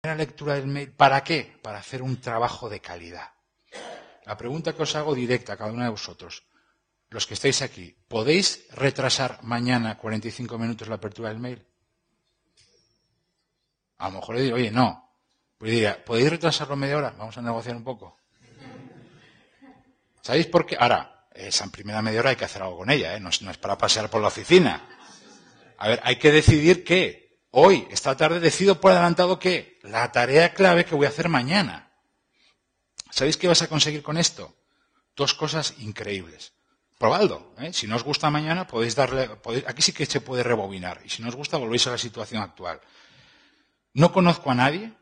primera lectura del mail, ¿para qué? Para hacer un trabajo de calidad. La pregunta que os hago directa a cada uno de vosotros, los que estáis aquí, ¿podéis retrasar mañana 45 minutos la apertura del mail? A lo mejor le digo, oye, no. Pues diría, ¿podéis retrasarlo media hora? Vamos a negociar un poco. ¿Sabéis por qué? Ahora, esa primera media hora hay que hacer algo con ella, ¿eh? no, no es para pasear por la oficina. A ver, hay que decidir qué. Hoy, esta tarde, decido por adelantado que la tarea clave que voy a hacer mañana. ¿Sabéis qué vas a conseguir con esto? Dos cosas increíbles. Probadlo. ¿eh? Si no os gusta mañana, podéis darle. aquí sí que se puede rebobinar. Y si no os gusta, volvéis a la situación actual. No conozco a nadie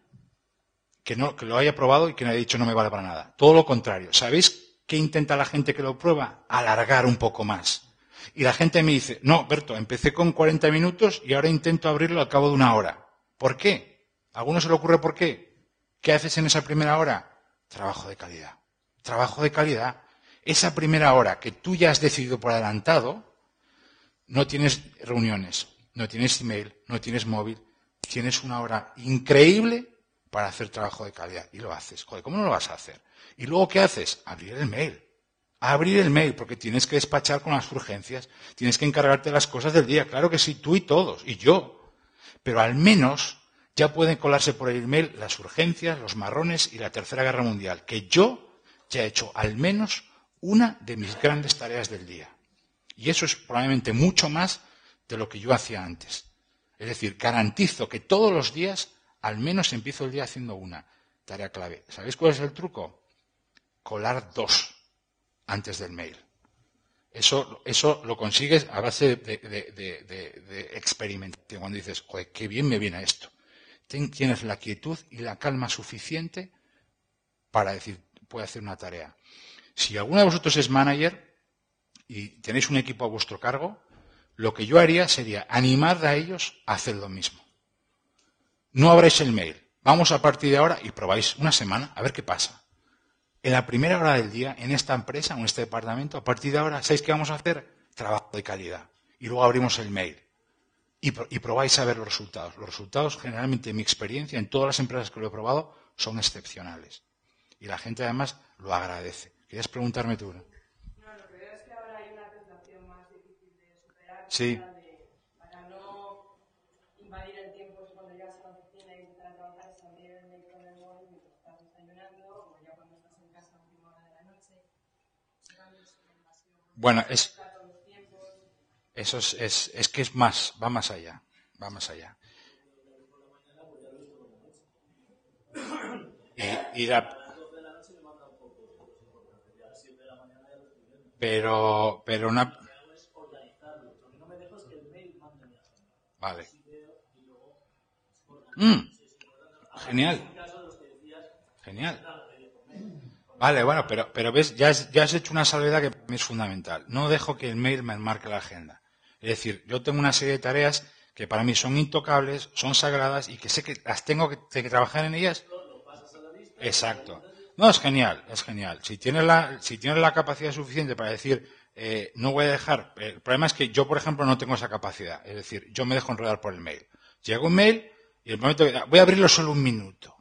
que, no, que lo haya probado y que no haya dicho no me vale para nada. Todo lo contrario. ¿Sabéis qué intenta la gente que lo prueba? Alargar un poco más. Y la gente me dice, no, Berto, empecé con 40 minutos y ahora intento abrirlo al cabo de una hora. ¿Por qué? ¿A alguno se le ocurre por qué? ¿Qué haces en esa primera hora? Trabajo de calidad. Trabajo de calidad. Esa primera hora que tú ya has decidido por adelantado, no tienes reuniones, no tienes email, no tienes móvil, tienes una hora increíble para hacer trabajo de calidad. Y lo haces. Joder, ¿cómo no lo vas a hacer? Y luego, ¿qué haces? Abrir el mail. Abrir el mail, porque tienes que despachar con las urgencias, tienes que encargarte de las cosas del día. Claro que sí, tú y todos, y yo. Pero al menos ya pueden colarse por el email las urgencias, los marrones y la Tercera Guerra Mundial, que yo ya he hecho al menos una de mis grandes tareas del día. Y eso es probablemente mucho más de lo que yo hacía antes. Es decir, garantizo que todos los días al menos empiezo el día haciendo una tarea clave. ¿Sabéis cuál es el truco? Colar dos antes del mail. Eso, eso lo consigues a base de, de, experimentación. Cuando dices, joder, qué bien me viene esto. Tienes la quietud y la calma suficiente para decir, puedo hacer una tarea. Si alguno de vosotros es manager y tenéis un equipo a vuestro cargo, lo que yo haría sería animar a ellos a hacer lo mismo. No abráis el mail. Vamos a partir de ahora y probáis una semana a ver qué pasa. En la primera hora del día, en esta empresa, en este departamento, a partir de ahora, ¿sabéis qué vamos a hacer? Trabajo de calidad. Y luego abrimos el mail. Y, y probáis a ver los resultados. Los resultados, generalmente, en mi experiencia, en todas las empresas que lo he probado, son excepcionales. Y la gente, además, lo agradece. ¿Quieres preguntarme tú? Sí. Para no invadir el tiempo cuando llegas a la oficina y empiezas a trabajar es abrir el mail con el móvil mientras estás desayunando o ya cuando estás en casa a última hora de la noche. Bueno, es, eso es, es, es que es más, va más allá, va más allá. Y, y la, pero, pero una, Vale. Mm. Genial. Genial. Vale, bueno, pero, pero ves, ya ya has hecho una salvedad que para mí es fundamental. No dejo que el mail me enmarque la agenda. Es decir, yo tengo una serie de tareas que para mí son intocables, son sagradas y que sé que las tengo que, que trabajar en ellas. Exacto. No, es genial, es genial. Si tienes la, si tienes la capacidad suficiente para decir, eh, no voy a dejar. El problema es que yo, por ejemplo, no tengo esa capacidad. Es decir, yo me dejo enredar por el mail. Llega un mail y el momento que voy a abrirlo solo un minuto.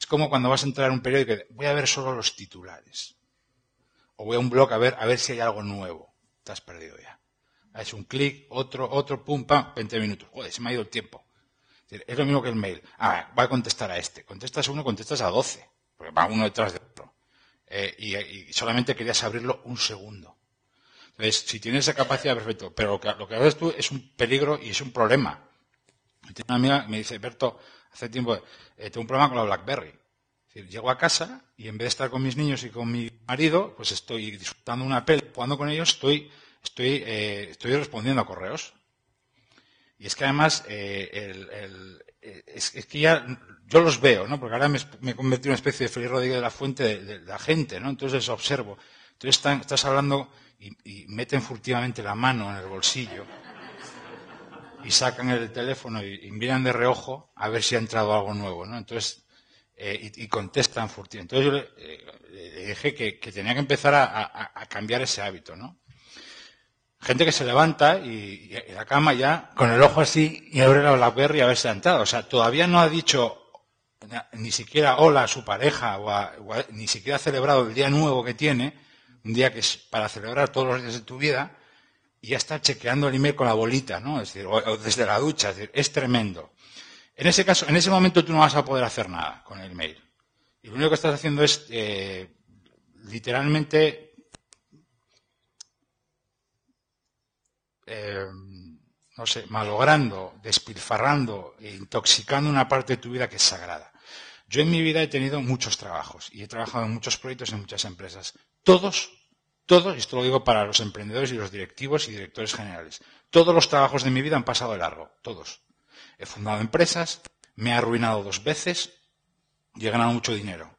Es como cuando vas a entrar a un periódico y voy a ver solo los titulares. O voy a un blog a ver, a ver si hay algo nuevo. Te has perdido ya. Es un clic, otro, otro, pum, pam, 20 minutos. Joder, se me ha ido el tiempo. Es lo mismo que el mail. Ah, voy a contestar a este. Contestas a uno, contestas a 12. Porque va uno detrás de otro. Eh, y, solamente querías abrirlo un segundo. Entonces, si tienes esa capacidad, perfecto. Pero lo que, lo que haces tú es un peligro y es un problema. Una amiga me dice, Berto, hace tiempo, eh, tengo un problema con la BlackBerry. Llego a casa y en vez de estar con mis niños y con mi marido, pues estoy disfrutando una peli, jugando con ellos, estoy, estoy, eh, estoy respondiendo a correos. Y es que además, el, es, que ya yo los veo, ¿no? Porque ahora me, he convertido en una especie de Feliz Rodríguez de la Fuente de, la gente, ¿no? Entonces observo. Entonces estás hablando y, meten furtivamente la mano en el bolsillo y sacan el teléfono y, miran de reojo a ver si ha entrado algo nuevo, ¿no? Entonces, eh, y, contestan furtivamente. Entonces yo le, dije que, tenía que empezar a, cambiar ese hábito, ¿no? Gente que se levanta y, la cama ya con el ojo así y abre la BlackBerry a haberse entrado. O sea, todavía no ha dicho ni siquiera hola a su pareja o, ni siquiera ha celebrado el día nuevo que tiene, un día que es para celebrar todos los días de tu vida, y ya está chequeando el email con la bolita, ¿no? Es decir, o, desde la ducha, es, decir, es tremendo. En ese caso, en ese momento tú no vas a poder hacer nada con el mail. Y lo único que estás haciendo es eh, literalmente Eh, no sé, malogrando, despilfarrando e intoxicando una parte de tu vida que es sagrada. Yo en mi vida he tenido muchos trabajos y he trabajado en muchos proyectos en muchas empresas. Todos, todos, y esto lo digo para los emprendedores y los directivos y directores generales, todos los trabajos de mi vida han pasado de largo, todos. He fundado empresas, me he arruinado dos veces y he ganado mucho dinero.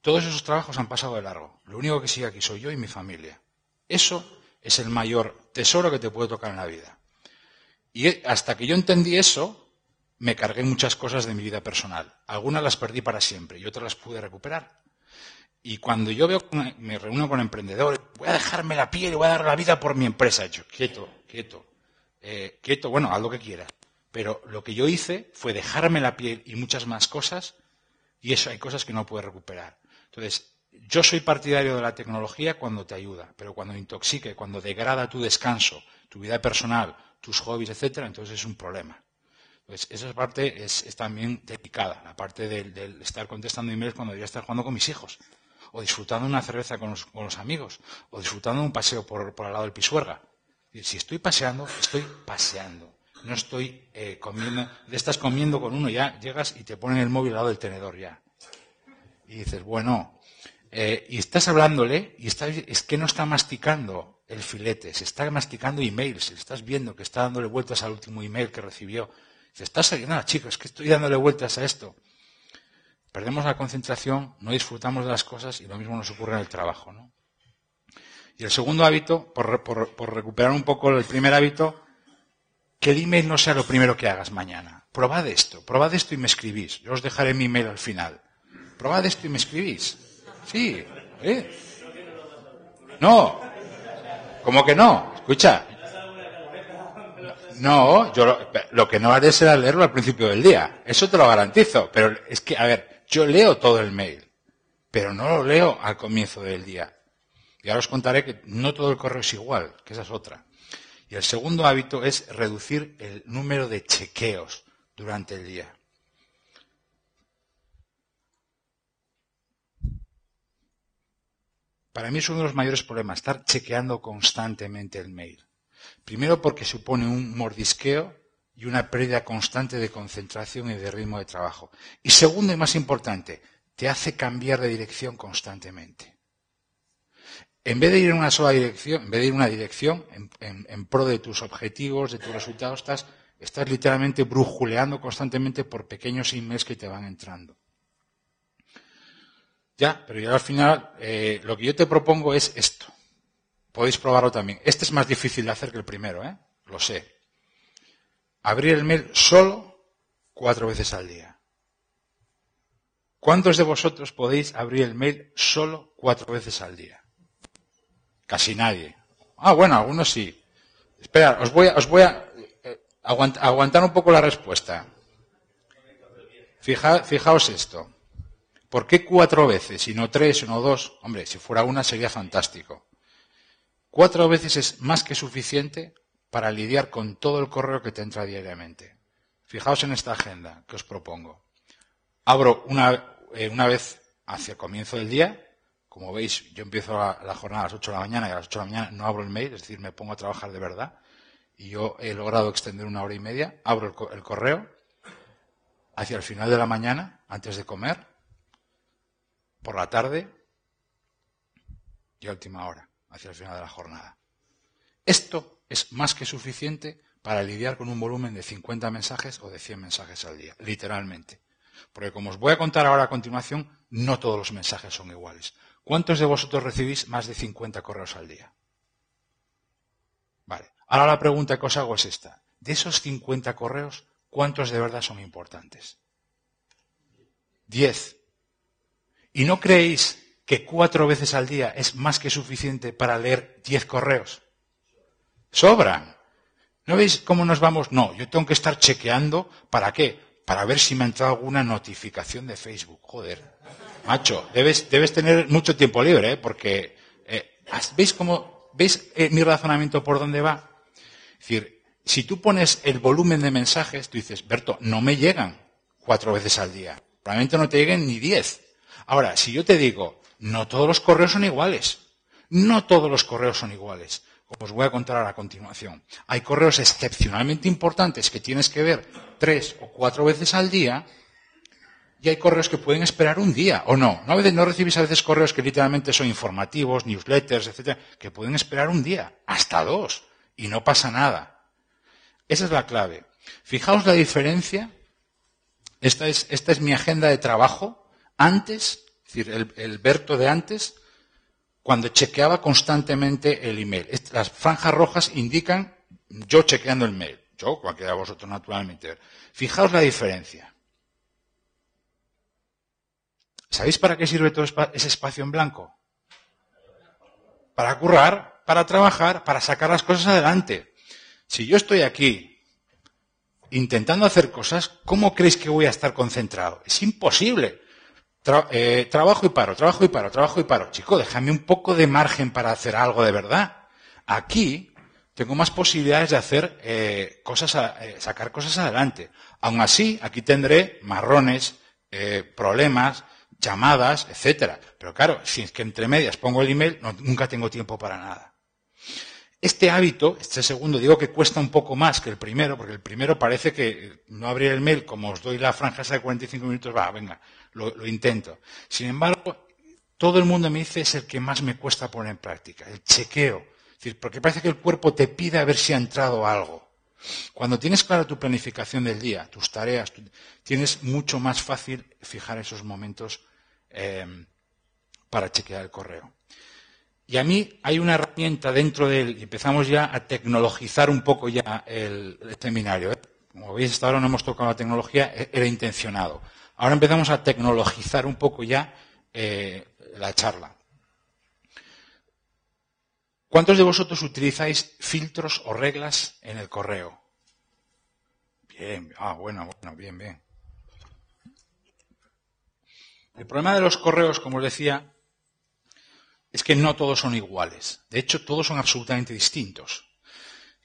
Todos esos trabajos han pasado de largo. Lo único que sigue aquí soy yo y mi familia. Eso es el mayor tesoro que te puede tocar en la vida. Y hasta que yo entendí eso, me cargué muchas cosas de mi vida personal. Algunas las perdí para siempre y otras las pude recuperar. Y cuando yo veo, me reúno con emprendedores, voy a dejarme la piel y voy a dar la vida por mi empresa. Yo, quieto, quieto, eh, quieto, bueno, haz lo que quieras. Pero lo que yo hice fue dejarme la piel y muchas más cosas, y eso hay cosas que no puedes recuperar. Entonces, yo soy partidario de la tecnología cuando te ayuda, pero cuando intoxique, cuando degrada tu descanso, tu vida personal, tus hobbies, etcétera, entonces es un problema. Pues esa parte es, también delicada, la parte del, estar contestando emails cuando debería estar jugando con mis hijos, o disfrutando una cerveza con los, amigos, o disfrutando un paseo por, por al lado del pisuerga. Si estoy paseando, estoy paseando. No estoy eh, comiendo, de estás comiendo con uno, ya llegas y te ponen el móvil al lado del tenedor ya. Y dices, bueno, eh, y estás hablándole y es que no está masticando el filete, se está masticando emails, estás viendo que está dándole vueltas al último email que recibió. Se está saliendo, chicos, es que estoy dándole vueltas a esto. Perdemos la concentración, no disfrutamos de las cosas y lo mismo nos ocurre en el trabajo. ¿no? Y el segundo hábito, por, por recuperar un poco el primer hábito, que el email no sea lo primero que hagas mañana. Probad esto, probad esto y me escribís. Yo os dejaré mi email al final. Probad esto y me escribís. Sí. ¿eh? No. ¿Cómo que no? Escucha. No, yo lo, que no haré será leerlo al principio del día. Eso te lo garantizo. Pero es que, a ver, yo leo todo el mail, pero no lo leo al comienzo del día. Y ahora os contaré que no todo el correo es igual, que esa es otra. Y el segundo hábito es reducir el número de chequeos durante el día. Para mí es uno de los mayores problemas, estar chequeando constantemente el mail. Primero porque supone un mordisqueo y una pérdida constante de concentración y de ritmo de trabajo. Y segundo y más importante, te hace cambiar de dirección constantemente. En vez de ir en una sola dirección, en vez de ir en una dirección en, pro de tus objetivos, de tus resultados, estás, estás literalmente brujuleando constantemente por pequeños emails que te van entrando. Ya, pero ya al final eh, lo que yo te propongo es esto. Podéis probarlo también. Este es más difícil de hacer que el primero, ¿eh? Lo sé. Abrir el mail solo cuatro veces al día. ¿Cuántos de vosotros podéis abrir el mail solo cuatro veces al día? Casi nadie. Ah, bueno, algunos sí. Espera, os voy a, os voy a eh, aguantar un poco la respuesta. fijaos esto. ¿Por qué cuatro veces y no tres o no dos? Hombre, si fuera una sería fantástico. Cuatro veces es más que suficiente para lidiar con todo el correo que te entra diariamente. Fijaos en esta agenda que os propongo. Abro una, eh, una vez hacia el comienzo del día. Como veis, yo empiezo la, jornada a las 8 de la mañana y a las 8 de la mañana no abro el mail, es decir, me pongo a trabajar de verdad. Y yo he logrado extender una hora y media. Abro el correo hacia el final de la mañana, antes de comer, por la tarde y a última hora, hacia el final de la jornada. Esto es más que suficiente para lidiar con un volumen de 50 mensajes o de 100 mensajes al día, literalmente. Porque como os voy a contar ahora a continuación, no todos los mensajes son iguales. ¿Cuántos de vosotros recibís más de 50 correos al día? Vale. Ahora la pregunta que os hago es esta. De esos 50 correos, ¿cuántos de verdad son importantes? 10. ¿Y no creéis que cuatro veces al día es más que suficiente para leer diez correos? Sobran. ¿No veis cómo nos vamos? No, yo tengo que estar chequeando. ¿Para qué? Para ver si me ha entrado alguna notificación de Facebook. Joder. Macho, debes, tener mucho tiempo libre, ¿eh? porque eh, ¿veis cómo, veis eh, mi razonamiento por dónde va? Es decir, si tú pones el volumen de mensajes, tú dices, Berto, no me llegan cuatro veces al día. Probablemente no te lleguen ni diez. Ahora, si yo te digo, no todos los correos son iguales. No todos los correos son iguales. Como os voy a contar a continuación. Hay correos excepcionalmente importantes que tienes que ver tres o cuatro veces al día y hay correos que pueden esperar un día o no. No, no recibís a veces correos que literalmente son informativos, newsletters, etcétera, que pueden esperar un día, hasta dos, y no pasa nada. Esa es la clave. Fijaos la diferencia. Esta es, esta es mi agenda de trabajo. Antes, es decir, el, el Berto de antes, cuando chequeaba constantemente el email. Las franjas rojas indican yo chequeando el mail. Yo, cualquiera de vosotros naturalmente. Fijaos la diferencia. ¿Sabéis para qué sirve todo ese espacio en blanco? Para currar, para trabajar, para sacar las cosas adelante. Si yo estoy aquí intentando hacer cosas, ¿cómo creéis que voy a estar concentrado? Es imposible. Eh, trabajo y paro, trabajo y paro, trabajo y paro. Chico, déjame un poco de margen para hacer algo de verdad. Aquí tengo más posibilidades de hacer eh, cosas, eh, sacar cosas adelante. Aún así, aquí tendré marrones, problemas, llamadas, etcétera. Pero claro, si es que entre medias pongo el email, nunca tengo tiempo para nada. Este hábito, este segundo, digo que cuesta un poco más que el primero, porque el primero parece que no abrir el mail, como os doy la franja esa de 45 minutos, va, venga, lo, intento. Sin embargo, todo el mundo me dice es el que más me cuesta poner en práctica, el chequeo. Es decir, porque parece que el cuerpo te pide a ver si ha entrado algo. Cuando tienes clara tu planificación del día, tus tareas, tienes mucho más fácil fijar esos momentos Em, para chequear el correo. Y a mí hay una herramienta dentro de él, y empezamos ya a tecnologizar un poco ya el, seminario. ¿eh? Como veis, hasta ahora no hemos tocado la tecnología, e, era intencionado. Ahora empezamos a tecnologizar un poco ya eh, la charla. ¿Cuántos de vosotros utilizáis filtros o reglas en el correo? Bien, ah, bueno, bueno, bien, bien. El problema de los correos, como os decía, es que no todos son iguales. De hecho, todos son absolutamente distintos.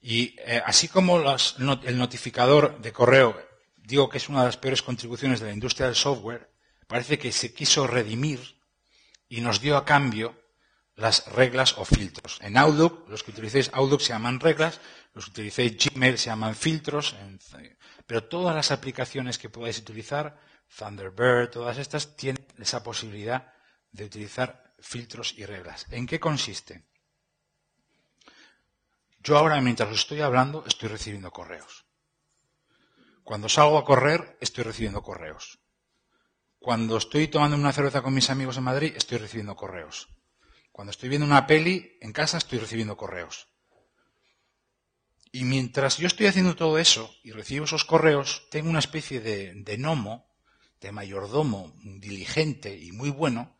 Y eh, así como el notificador de correo, digo que es una de las peores contribuciones de la industria del software, parece que se quiso redimir y nos dio a cambio las reglas o filtros. En Outlook, los que utilicéis Outlook se llaman reglas, los que utilicéis Gmail se llaman filtros, pero todas las aplicaciones que podáis utilizar Thunderbird, todas estas tienen esa posibilidad de utilizar filtros y reglas. ¿En qué consiste? Yo ahora, mientras estoy hablando, estoy recibiendo correos. Cuando salgo a correr, estoy recibiendo correos. Cuando estoy tomando una cerveza con mis amigos en Madrid, estoy recibiendo correos. Cuando estoy viendo una peli en casa, estoy recibiendo correos. Y mientras yo estoy haciendo todo eso y recibo esos correos, tengo una especie de, de gnomo de mayordomo diligente y muy bueno,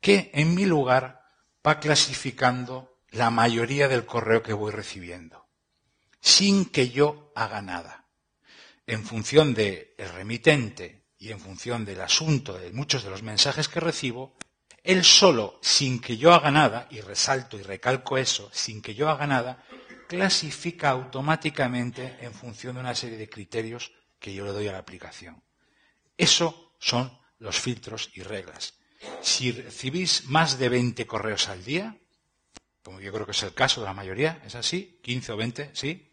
que en mi lugar va clasificando la mayoría del correo que voy recibiendo, sin que yo haga nada. En función del remitente y en función del asunto de muchos de los mensajes que recibo, él solo, sin que yo haga nada, y resalto y recalco eso, sin que yo haga nada, clasifica automáticamente en función de una serie de criterios que yo le doy a la aplicación. Eso son los filtros y reglas. Si recibís más de 20 correos al día, como yo creo que es el caso de la mayoría, es así, 15 o 20, sí,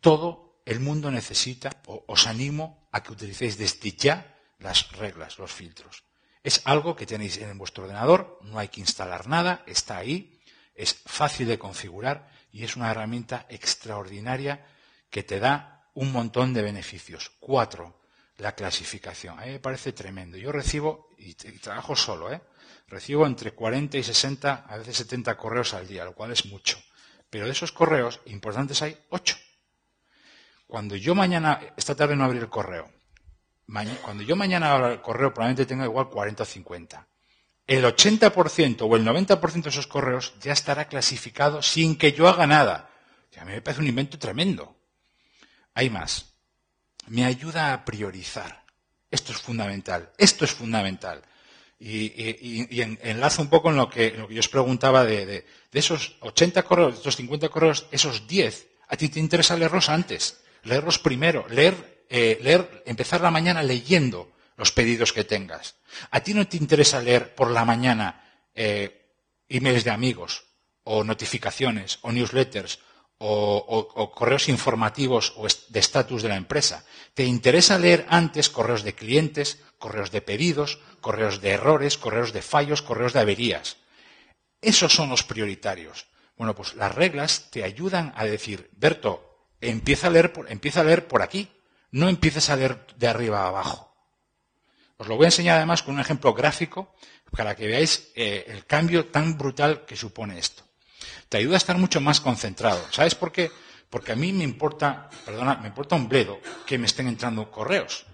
todo el mundo necesita, o os animo a que utilicéis desde ya las reglas, los filtros. Es algo que tenéis en vuestro ordenador, no hay que instalar nada, está ahí, es fácil de configurar y es una herramienta extraordinaria que te da un montón de beneficios. Cuatro, la clasificación. A mí me parece tremendo. Yo recibo, y, trabajo solo, ¿eh? recibo entre 40 y 60, a veces 70 correos al día, lo cual es mucho. Pero de esos correos importantes hay 8. Cuando yo mañana, esta tarde no abrí el correo, cuando yo mañana abra el correo probablemente tenga igual 40 o 50. El 80% o el 90% de esos correos ya estará clasificado sin que yo haga nada. que a mí me parece un invento tremendo. Hay más. Me ayuda a priorizar. Esto es fundamental. Esto es fundamental. Y, enlazo un poco en lo que, yo os preguntaba de, esos 80 correos, de esos 50 correos, esos 10, a ti te interesa leerlos antes, leerlos primero, leer, eh, leer, empezar la mañana leyendo los pedidos que tengas. A ti no te interesa leer por la mañana eh, emails de amigos, o notificaciones, o newsletters, o, correos informativos o de estatus de la empresa. Te interesa leer antes correos de clientes, correos de pedidos, correos de errores, correos de fallos, correos de averías. Esos son los prioritarios. Bueno, pues las reglas te ayudan a decir, Berto, empieza a leer por, empieza a leer por aquí, no empieces a leer de arriba a abajo. Os lo voy a enseñar además con un ejemplo gráfico para que veáis eh, el cambio tan brutal que supone esto te ayuda a estar mucho más concentrado. ¿Sabes por qué? Porque a mí me importa, perdona, me importa un bledo que me estén entrando correos.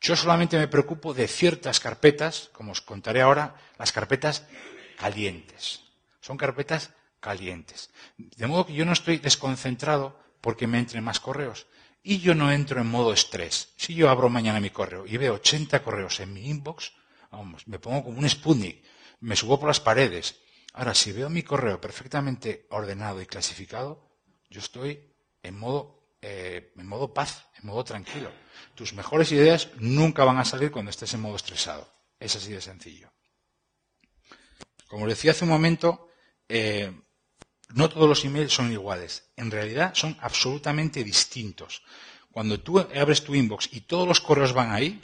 Yo solamente me preocupo de ciertas carpetas, como os contaré ahora, las carpetas calientes. Son carpetas calientes. De modo que yo no estoy desconcentrado porque me entren más correos. Y yo no entro en modo estrés. Si yo abro mañana mi correo y veo 80 correos en mi inbox, vamos, me pongo como un Sputnik, me subo por las paredes, Ahora, si veo mi correo perfectamente ordenado y clasificado, yo estoy en modo, eh, en modo paz, en modo tranquilo. Tus mejores ideas nunca van a salir cuando estés en modo estresado. Es así de sencillo. Como decía hace un momento, eh, no todos los emails son iguales. En realidad son absolutamente distintos. Cuando tú abres tu inbox y todos los correos van ahí,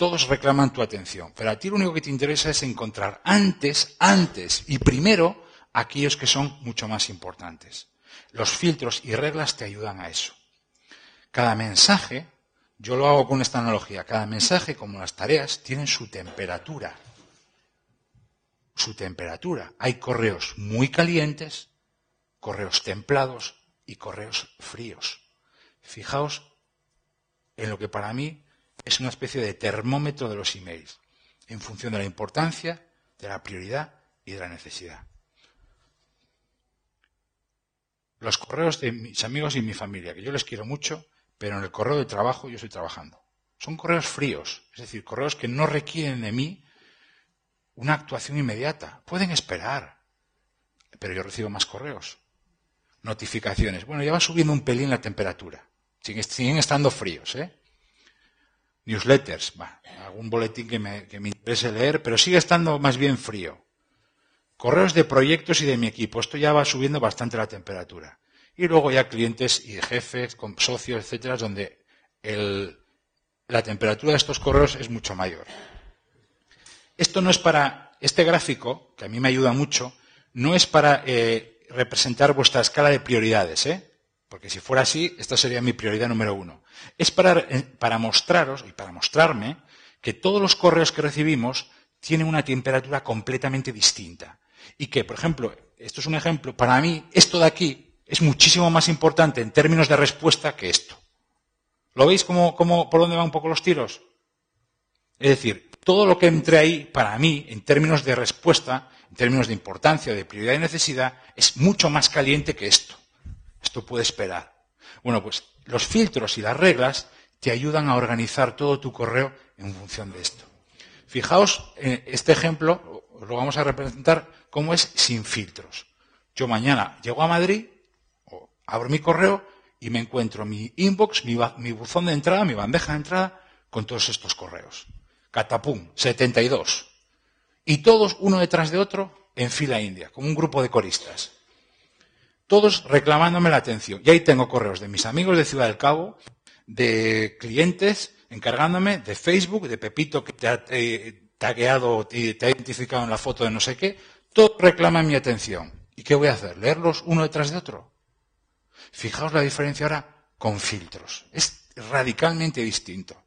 todos reclaman tu atención, pero a ti lo único que te interesa es encontrar antes, antes y primero aquellos que son mucho más importantes. Los filtros y reglas te ayudan a eso. Cada mensaje, yo lo hago con esta analogía, cada mensaje, como las tareas, tienen su temperatura. Su temperatura. Hay correos muy calientes, correos templados y correos fríos. Fijaos en lo que para mí es una especie de termómetro de los emails, en función de la importancia, de la prioridad y de la necesidad. Los correos de mis amigos y mi familia, que yo les quiero mucho, pero en el correo de trabajo yo estoy trabajando. Son correos fríos, es decir, correos que no requieren de mí una actuación inmediata. Pueden esperar, pero yo recibo más correos. Notificaciones. Bueno, ya va subiendo un pelín la temperatura. Siguen estando fríos, ¿eh? Newsletters, algún boletín que me, que me interese leer, pero sigue estando más bien frío. Correos de proyectos y de mi equipo, esto ya va subiendo bastante la temperatura. Y luego ya clientes y jefes, con socios, etcétera, donde la temperatura de estos correos es mucho mayor. Esto no es para, este gráfico, que a mí me ayuda mucho, no es para eh, representar vuestra escala de prioridades, ¿eh? Porque si fuera así, esta sería mi prioridad número uno. Es para, eh, para mostraros y para mostrarme que todos los correos que recibimos tienen una temperatura completamente distinta. Y que, por ejemplo, esto es un ejemplo, para mí esto de aquí es muchísimo más importante en términos de respuesta que esto. ¿Lo veis cómo, por dónde van un poco los tiros? Es decir, todo lo que entre ahí, para mí, en términos de respuesta, en términos de importancia, de prioridad y necesidad, es mucho más caliente que esto. Esto puede esperar. Bueno, pues los filtros y las reglas te ayudan a organizar todo tu correo en función de esto. Fijaos, en este ejemplo lo vamos a representar como es sin filtros. Yo mañana llego a Madrid, abro mi correo y me encuentro mi inbox, mi, mi buzón de entrada, mi bandeja de entrada con todos estos correos. Catapum, 72. Y todos uno detrás de otro en fila india, como un grupo de coristas todos reclamándome la atención. Y ahí tengo correos de mis amigos de Ciudad del Cabo, de clientes encargándome de Facebook, de Pepito que te ha eh, tagueado y te ha identificado en la foto de no sé qué. Todos reclaman mi atención. ¿Y qué voy a hacer? ¿Leerlos uno detrás de otro? Fijaos la diferencia ahora con filtros. Es radicalmente distinto.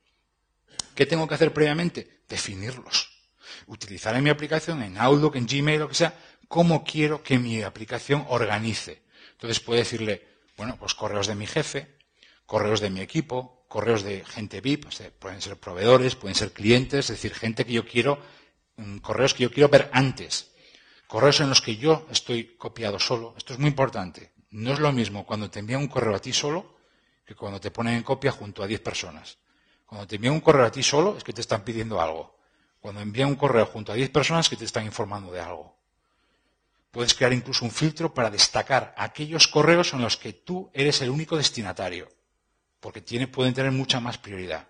¿Qué tengo que hacer previamente? Definirlos. Utilizar en mi aplicación, en Outlook, en Gmail, lo que sea, cómo quiero que mi aplicación organice entonces puede decirle, bueno, pues correos de mi jefe, correos de mi equipo, correos de gente VIP, pueden ser proveedores, pueden ser clientes, es decir, gente que yo quiero, mm, correos que yo quiero ver antes, correos en los que yo estoy copiado solo. Esto es muy importante. No es lo mismo cuando te envían un correo a ti solo que cuando te ponen en copia junto a 10 personas. Cuando te envían un correo a ti solo es que te están pidiendo algo. Cuando envían un correo junto a 10 personas es que te están informando de algo. Puedes crear incluso un filtro para destacar aquellos correos en los que tú eres el único destinatario, porque pueden tener mucha más prioridad.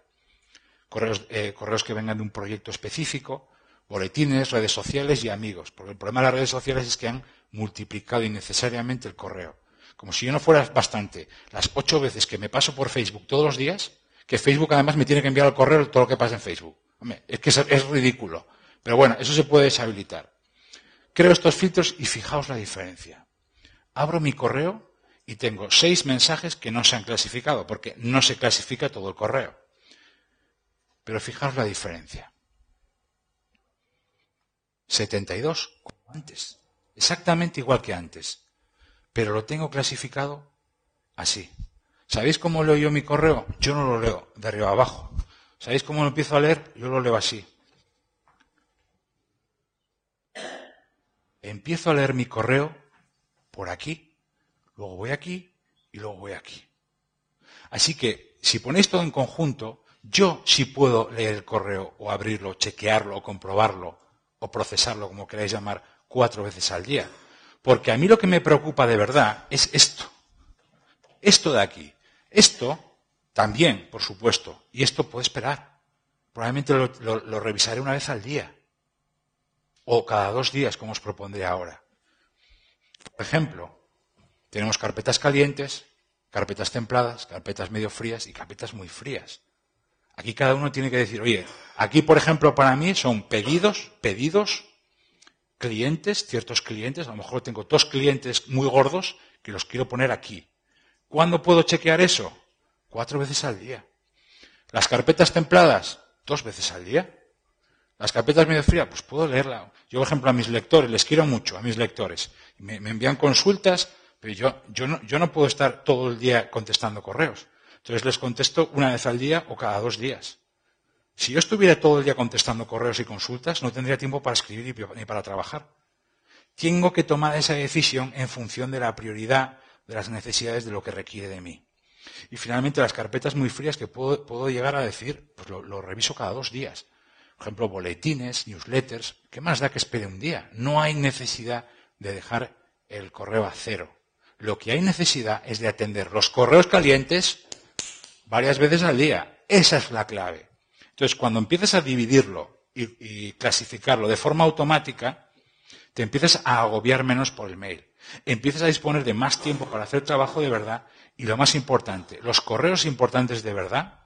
Correos, eh, correos que vengan de un proyecto específico, boletines, redes sociales y amigos. Porque el problema de las redes sociales es que han multiplicado innecesariamente el correo. Como si yo no fuera bastante las ocho veces que me paso por Facebook todos los días, que Facebook además me tiene que enviar al correo todo lo que pasa en Facebook. es que es, ridículo. Pero bueno, eso se puede deshabilitar. Creo estos filtros y fijaos la diferencia. Abro mi correo y tengo seis mensajes que no se han clasificado, porque no se clasifica todo el correo. Pero fijaos la diferencia. 72, como antes. Exactamente igual que antes. Pero lo tengo clasificado así. ¿Sabéis cómo leo yo mi correo? Yo no lo leo de arriba abajo. ¿Sabéis cómo lo empiezo a leer? Yo lo leo así. Empiezo a leer mi correo por aquí, luego voy aquí y luego voy aquí. Así que si ponéis todo en conjunto, yo sí puedo leer el correo o abrirlo, chequearlo o comprobarlo o procesarlo, como queráis llamar, cuatro veces al día. Porque a mí lo que me preocupa de verdad es esto. Esto de aquí. Esto también, por supuesto. Y esto puede esperar. Probablemente lo, revisaré una vez al día. O cada dos días, como os propondré ahora. Por ejemplo, tenemos carpetas calientes, carpetas templadas, carpetas medio frías y carpetas muy frías. Aquí cada uno tiene que decir, oye, aquí por ejemplo para mí son pedidos, pedidos, clientes, ciertos clientes, a lo mejor tengo dos clientes muy gordos que los quiero poner aquí. ¿Cuándo puedo chequear eso? Cuatro veces al día. Las carpetas templadas, dos veces al día. Las carpetas medio frías, pues puedo leerla. Yo, por ejemplo, a mis lectores, les quiero mucho, a mis lectores. Me, envían consultas, pero yo, yo, no, yo no puedo estar todo el día contestando correos. Entonces les contesto una vez al día o cada dos días. Si yo estuviera todo el día contestando correos y consultas, no tendría tiempo para escribir ni para trabajar. Tengo que tomar esa decisión en función de la prioridad de las necesidades de lo que requiere de mí. Y finalmente las carpetas muy frías que puedo, llegar a decir, pues lo, reviso cada dos días. Por ejemplo, boletines, newsletters. ¿Qué más da que espere un día? No hay necesidad de dejar el correo a cero. Lo que hay necesidad es de atender los correos calientes varias veces al día. Esa es la clave. Entonces, cuando empiezas a dividirlo y, clasificarlo de forma automática, te empiezas a agobiar menos por el mail. Empiezas a disponer de más tiempo para hacer trabajo de verdad y lo más importante, los correos importantes de verdad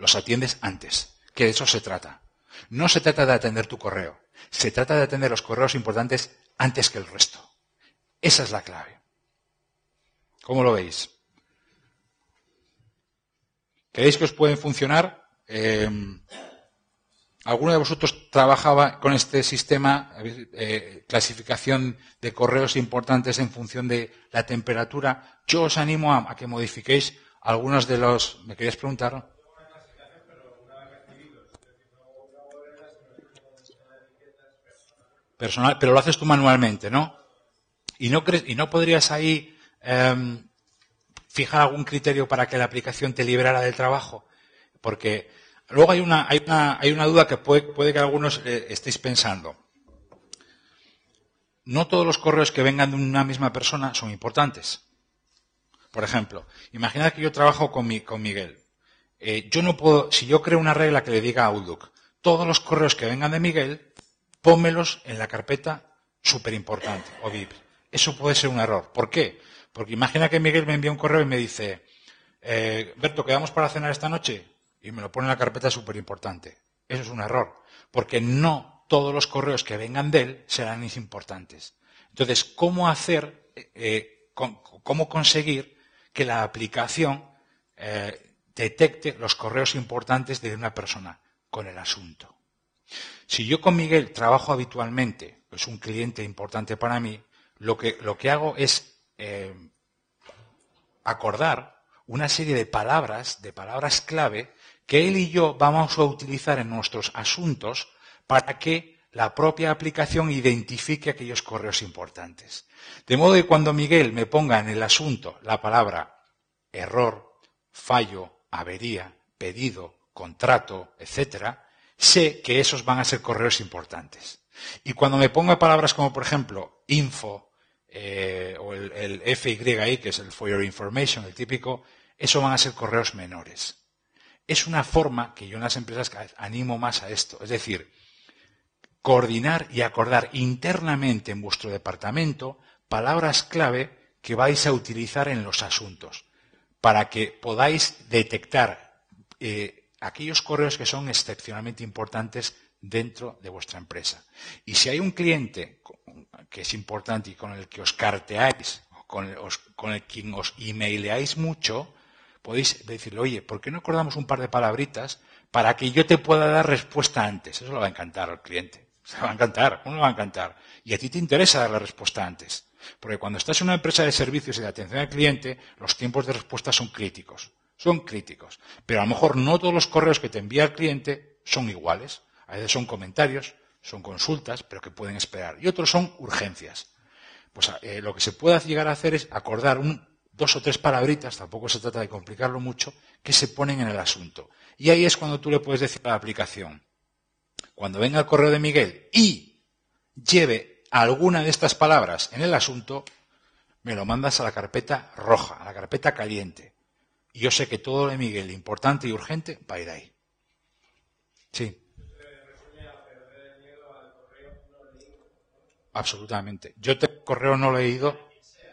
los atiendes antes, que de eso se trata. No se trata de atender tu correo, se trata de atender los correos importantes antes que el resto. Esa es la clave. ¿Cómo lo veis? ¿Creéis que os pueden funcionar? Eh, ¿Alguno de vosotros trabajaba con este sistema, eh, clasificación de correos importantes en función de la temperatura? Yo os animo a, que modifiquéis algunos de los... ¿Me queréis preguntar? Personal, pero lo haces tú manualmente, ¿no? ¿Y no, crees, y no podrías ahí em, fijar algún criterio para que la aplicación te liberara del trabajo? Porque luego hay una, hay una, hay una duda que puede, puede que algunos eh, estéis pensando. No todos los correos que vengan de una misma persona son importantes. Por ejemplo, imaginad que yo trabajo con, mi, con Miguel. Eh, yo no puedo, si yo creo una regla que le diga a Outlook, todos los correos que vengan de Miguel, pónmelos en la carpeta súper importante o VIP. Eso puede ser un error. ¿Por qué? Porque imagina que Miguel me envía un correo y me dice, eh, Berto, ¿quedamos para cenar esta noche? Y me lo pone en la carpeta súper importante. Eso es un error, porque no todos los correos que vengan de él serán importantes. Entonces, ¿cómo hacer, eh, eh, cómo conseguir que la aplicación detecte los correos importantes de una persona con el asunto? Si yo con Miguel trabajo habitualmente, es un cliente importante para mí, lo que, lo que hago es eh, acordar una serie de palabras, de palabras clave, que él y yo vamos a utilizar en nuestros asuntos para que la propia aplicación identifique aquellos correos importantes. De modo que cuando Miguel me ponga en el asunto la palabra error, fallo, avería, pedido, contrato, etcétera, sé que esos van a ser correos importantes. Y cuando me ponga palabras como, por ejemplo, info eh, o el, el FYI, que es el for your information, el típico, eso van a ser correos menores. Es una forma que yo en las empresas animo más a esto. Es decir, coordinar y acordar internamente en vuestro departamento palabras clave que vais a utilizar en los asuntos para que podáis detectar eh, aquellos correos que son excepcionalmente importantes dentro de vuestra empresa. Y si hay un cliente que es importante y con el que os carteáis, con el, el que os emaileáis mucho, podéis decirle, oye, ¿por qué no acordamos un par de palabritas para que yo te pueda dar respuesta antes? Eso le va a encantar al cliente. Se va a encantar, uno le va a encantar. Y a ti te interesa dar la respuesta antes. Porque cuando estás en una empresa de servicios y de atención al cliente, los tiempos de respuesta son críticos. Son críticos. Pero a lo mejor no todos los correos que te envía el cliente son iguales. A veces son comentarios, son consultas, pero que pueden esperar. Y otros son urgencias. Pues eh, lo que se puede llegar a hacer es acordar dos o tres palabritas, tampoco se trata de complicarlo mucho, que se ponen en el asunto. Y ahí es cuando tú le puedes decir a la aplicación, cuando venga el correo de Miguel y lleve alguna de estas palabras en el asunto, me lo mandas a la carpeta roja, a la carpeta caliente. Y yo sé que todo de Miguel, importante y urgente, va a ir ahí. Sí. Absolutamente. Yo tengo correo no leído,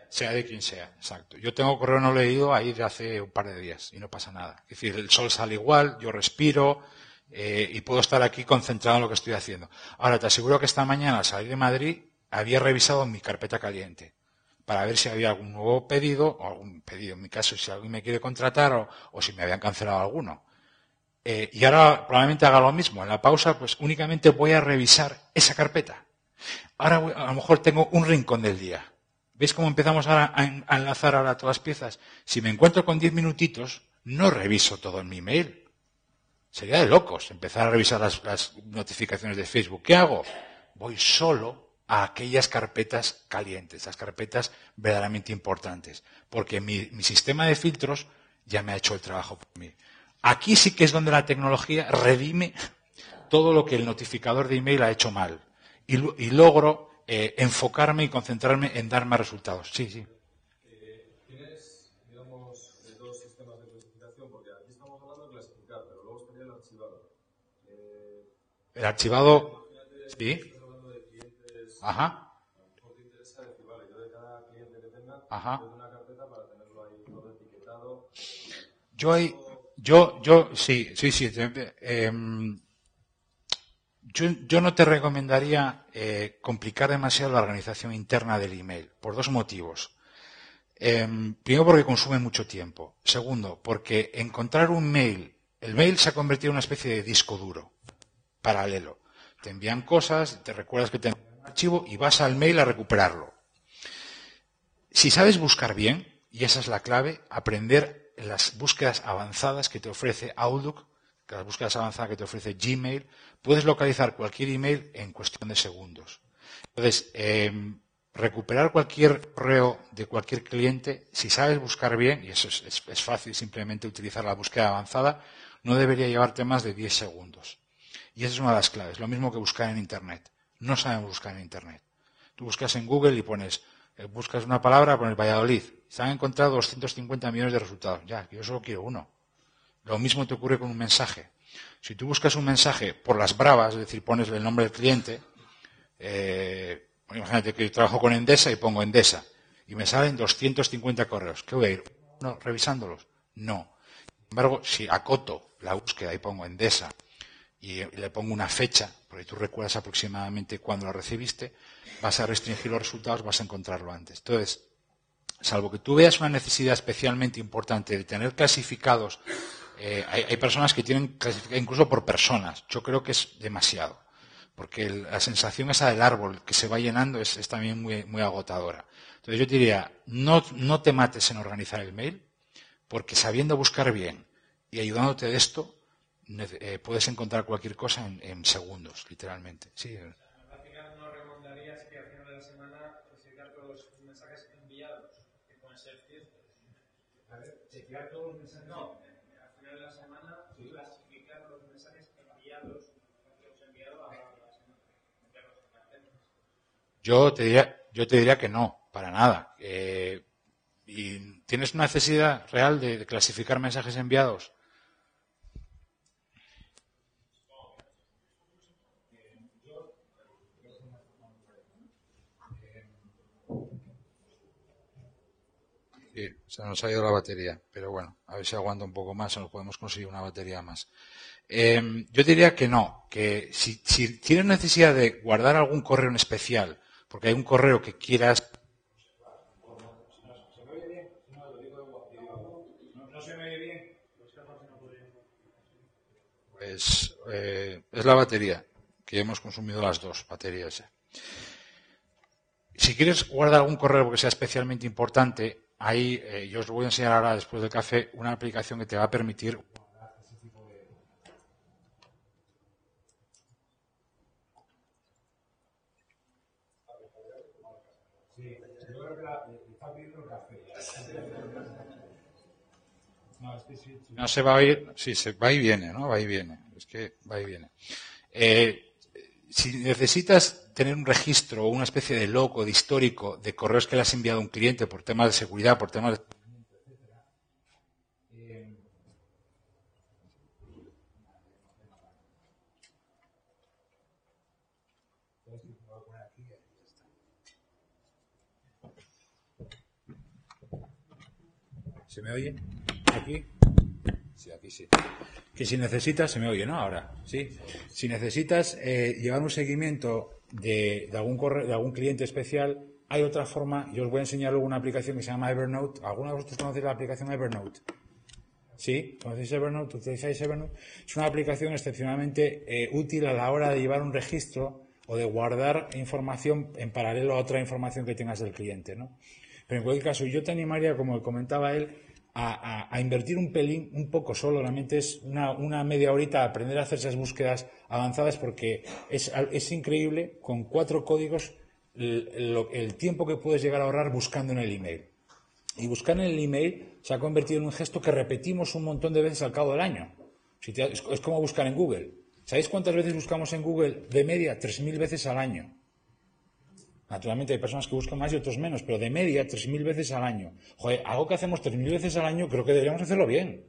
sea de quien sea, exacto. Yo tengo correo no leído ahí de hace un par de días y no pasa nada. Es decir, el sol sale igual, yo respiro, eh, y puedo estar aquí concentrado en lo que estoy haciendo. Ahora, te aseguro que esta mañana al salir de Madrid había revisado mi carpeta caliente para ver si había algún nuevo pedido, o algún pedido, en mi caso, si alguien me quiere contratar o, si me habían cancelado alguno. Eh, y ahora probablemente haga lo mismo. En la pausa, pues únicamente voy a revisar esa carpeta. Ahora a lo mejor tengo un rincón del día. ¿Veis cómo empezamos a, a enlazar ahora todas las piezas? Si me encuentro con diez minutitos, no reviso todo en mi mail. Sería de locos empezar a revisar las, notificaciones de Facebook. ¿Qué hago? Voy solo a aquellas carpetas calientes, las carpetas verdaderamente importantes, porque mi, sistema de filtros ya me ha hecho el trabajo por mí. Aquí sí que es donde la tecnología redime todo lo que el notificador de email ha hecho mal y, logro eh, enfocarme y concentrarme en dar más resultados. Sí, sí. El archivado. Sí. Ajá. Ajá. Yo, yo, yo, sí, sí, sí. Em, yo, yo, no te recomendaría eh, complicar demasiado la organización interna del email, por dos motivos. Em, primero, porque consume mucho tiempo. Segundo, porque encontrar un mail, el mail se ha convertido en una especie de disco duro paralelo. Te envían cosas, te recuerdas que te archivo y vas al mail a recuperarlo. Si sabes buscar bien, y esa es la clave, aprender las búsquedas avanzadas que te ofrece Outlook, las búsquedas avanzadas que te ofrece Gmail, puedes localizar cualquier email en cuestión de segundos. Entonces, em, recuperar cualquier correo de cualquier cliente, si sabes buscar bien, y eso es, es, fácil simplemente utilizar la búsqueda avanzada, no debería llevarte más de 10 segundos. Y esa es una de las claves. Lo mismo que buscar en Internet. No sabemos buscar en Internet. Tú buscas en Google y pones, eh, buscas una palabra, pones Valladolid. Se han encontrado 250 millones de resultados. Ya, yo solo quiero uno. Lo mismo te ocurre con un mensaje. Si tú buscas un mensaje por las bravas, es decir, pones el nombre del cliente, eh, imagínate que yo trabajo con Endesa y pongo Endesa, y me salen 250 correos. ¿Qué voy a ir? No, revisándolos. No. Sin embargo, si acoto la búsqueda y pongo Endesa y le pongo una fecha, porque tú recuerdas aproximadamente cuándo lo recibiste, vas a restringir los resultados, vas a encontrarlo antes. Entonces, salvo que tú veas una necesidad especialmente importante de tener clasificados, eh, hay, personas que tienen clasificados incluso por personas. Yo creo que es demasiado, porque la sensación esa del árbol que se va llenando es, también muy, agotadora. Entonces yo diría, no te mates en organizar el mail, porque sabiendo buscar bien y ayudándote de esto, eh, puedes encontrar cualquier cosa en, segundos, literalmente. Sí. Eh. ¿No recomendarías que al final de la semana checar todos los mensajes enviados, que pueden ser ciertos? A ver, todos los mensajes. No, al final de la semana clasificar los mensajes enviados, enviados a la semana. Yo te diría, yo te diría que no, para nada. Eh, y tienes una necesidad real de clasificar mensajes enviados Sí, se nos ha ido la batería, pero bueno, a ver si aguanta un poco más o nos podemos conseguir una batería más. Eh, yo diría que no, que si, tienes necesidad de guardar algún correo en especial, porque hay un correo que quieras... Pues eh, es la batería, que hemos consumido las dos baterías. Si quieres guardar algún correo que sea especialmente importante, Ahí eh, yo os voy a enseñar ahora, después del café, una aplicación que te va a permitir No se va a oír, sí, se va y viene, ¿no? Va y viene. Es que va y viene. Eh, si necesitas tener un registro o una especie de loco, de histórico, de correos que le has enviado a un cliente por temas de seguridad, por temas de... ¿Se me oye? ¿Aquí? Sí, aquí sí que si necesitas, se me oye, ¿no? Ahora, ¿sí? Si necesitas eh, llevar un seguimiento de, algún de algún cliente especial, hay otra forma, yo os voy a enseñar luego una aplicación que se llama Evernote. ¿Alguna de vosotros conocéis la aplicación Evernote? ¿Sí? ¿Conocéis Evernote? ¿Utilizáis Evernote? Es una aplicación excepcionalmente eh, útil a la hora de llevar un registro o de guardar información en paralelo a otra información que tengas del cliente, ¿no? Pero en cualquier caso, yo te animaría, como comentaba él, a, invertir un pelín, un poco solo, realmente es una, media horita aprender a hacer esas búsquedas avanzadas porque es, increíble con cuatro códigos el, tiempo que puedes llegar a ahorrar buscando en el email. Y buscar en el email se ha convertido en un gesto que repetimos un montón de veces al cabo del año. es, como buscar en Google. ¿Sabéis cuántas veces buscamos en Google? De media, 3.000 veces al año. Naturalmente hay personas que buscan más y otros menos, pero de media 3.000 veces al año. Joder, algo que hacemos 3.000 veces al año creo que deberíamos hacerlo bien.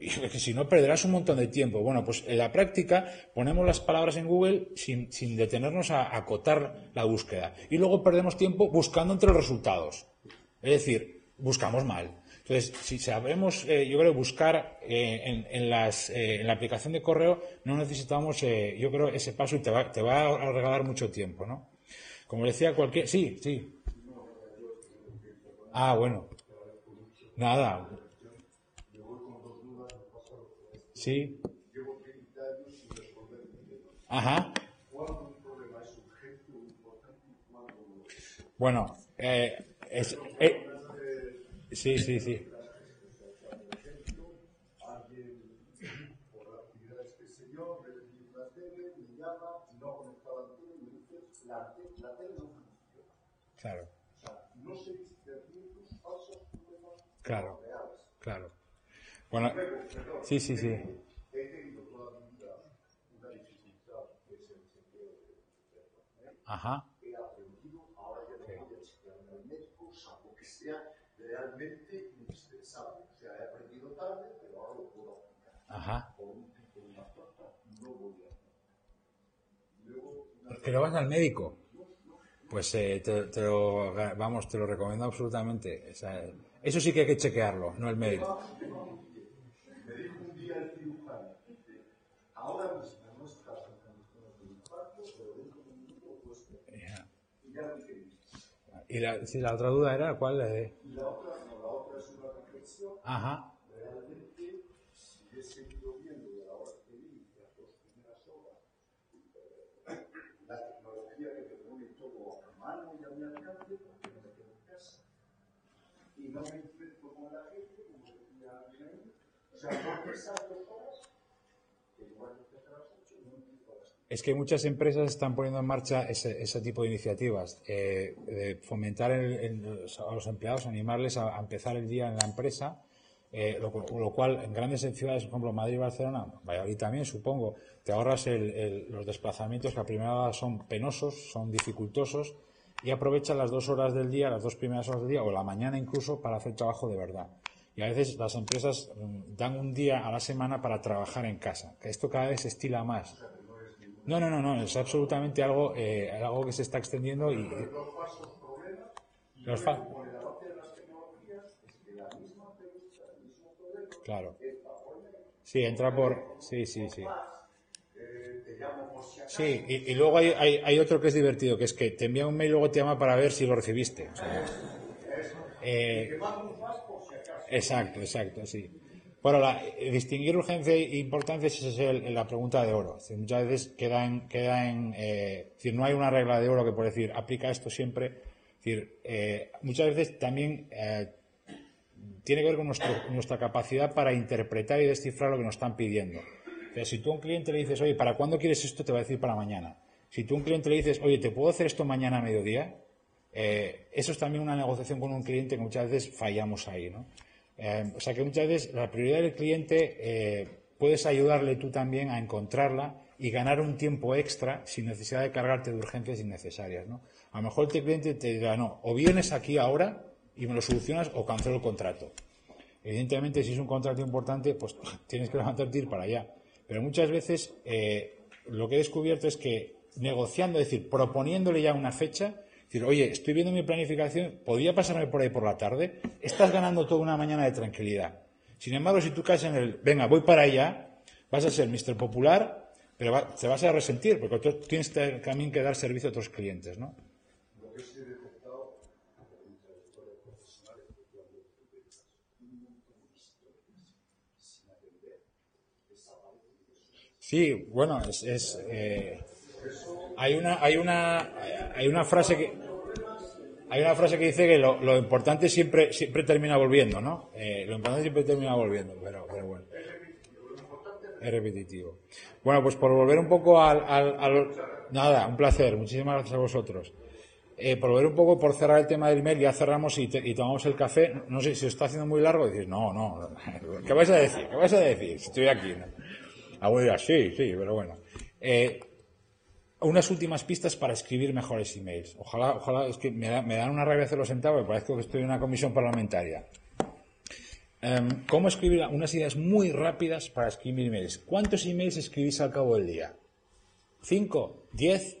Y si no perderás un montón de tiempo. Bueno, pues en la práctica ponemos las palabras en Google sin, detenernos a acotar la búsqueda. Y luego perdemos tiempo buscando entre los resultados. Es decir, buscamos mal. Entonces, si sabemos, eh, yo creo, buscar eh, en, eh, en, la aplicación de correo, no necesitamos, yo creo, ese paso y te va, te va a regalar mucho tiempo, ¿no? Como decía cualquier... Sí, sí. Ah, bueno. Nada. Sí. Ajá. Bueno, eh, es, eh, sí, sí, sí. Claro. O sea, no se discernimientos falsos problemas claro, reales. Claro. Bueno, Luego, perdón, sí, sí, sí. He tenido toda mi vida una dificultad que es el chequeo de internet. Ajá. He aprendido, ahora ya no voy a chequearme al médico, salvo que sea realmente indispensable. O sea, he aprendido tarde, pero ahora lo puedo aplicar. Ajá. Por un tipo de una torta, no voy a. Luego, pero vas al médico. Pues eh, te, lo, vamos, te lo recomiendo absolutamente. eso sí que hay que chequearlo, no el médico. Me dijo un día el cirujano, ahora mismo no estás en de infarto, pero dentro de un minuto pues Y ya ¿Y la, si la otra duda era cuál? Y la otra, no, la otra es una reflexión. Ajá. Es que muchas empresas están poniendo en marcha ese, tipo de iniciativas, eh, de fomentar a los empleados, animarles a, empezar el día en la empresa, eh, lo, cual en grandes ciudades, por ejemplo Madrid y Barcelona, Valladolid también supongo, te ahorras los desplazamientos que a primera hora son penosos, son dificultosos y aprovechas las dos horas del día, las dos primeras horas del día o la mañana incluso para hacer trabajo de verdad. Y a veces las empresas mm, dan un día a la semana para trabajar en casa, esto cada vez se estila más. No, no, no, no, es absolutamente algo, eh, algo que se está extendiendo y... Los Claro. Sí, entra por... Sí, sí, sí. Sí, y, luego hay, hay, otro que es divertido, que es que te envía un mail y luego te llama para ver si lo recibiste. Eh, exacto, exacto, sí. Bueno, la, distinguir urgencia e importancia es la pregunta de oro. muchas veces queda en, queda en eh, no hay una regla de oro que puede decir, aplica esto siempre. eh, muchas veces también tiene que ver con nuestra capacidad para interpretar y descifrar lo que nos están pidiendo. Pero si tú a un cliente le dices, oye, ¿para cuándo quieres esto? Te va a decir para mañana. Si tú a un cliente le dices, oye, ¿te puedo hacer esto mañana a mediodía? eso es también una negociación con un cliente que muchas veces fallamos ahí, ¿no? Eh, o sea que muchas veces la prioridad del cliente eh, puedes ayudarle tú también a encontrarla y ganar un tiempo extra sin necesidad de cargarte de urgencias innecesarias. ¿no? A lo mejor el cliente te dirá, no, o vienes aquí ahora y me lo solucionas o cancelo el contrato. Evidentemente, si es un contrato importante, pues tienes que levantarte y ir para allá. Pero muchas veces eh, lo que he descubierto es que negociando, es decir, proponiéndole ya una fecha, decir, oye, estoy viendo mi planificación, ¿podría pasarme por ahí por la tarde? Estás ganando toda una mañana de tranquilidad. Sin embargo, si tú caes en el, venga, voy para allá, vas a ser Mr. Popular, pero te vas a resentir, porque tú tienes también que dar servicio a otros clientes, ¿no? Sí, bueno, es, eh, hay una, hay una, hay una frase que hay una frase que dice que lo, importante siempre, siempre termina volviendo, ¿no? Eh, lo importante siempre termina volviendo, pero, bueno. Es repetitivo. Bueno, pues por volver un poco al, nada, un placer. Muchísimas gracias a vosotros. Eh, por volver un poco, por cerrar el tema del email, ya cerramos y, tomamos el café. No sé si os está haciendo muy largo. Decís, no, no. ¿Qué vais a decir? ¿Qué vais a decir? Estoy aquí. ¿no? Algunos dirán, sí, sí, pero bueno. Eh, unas últimas pistas para escribir mejores emails. Ojalá, ojalá, es que me, dan una rabia hacerlo sentado, porque parezco que estoy en una comisión parlamentaria. Em, ¿Cómo escribir unas ideas muy rápidas para escribir emails? ¿Cuántos emails escribís al cabo del día? ¿Cinco? ¿Diez?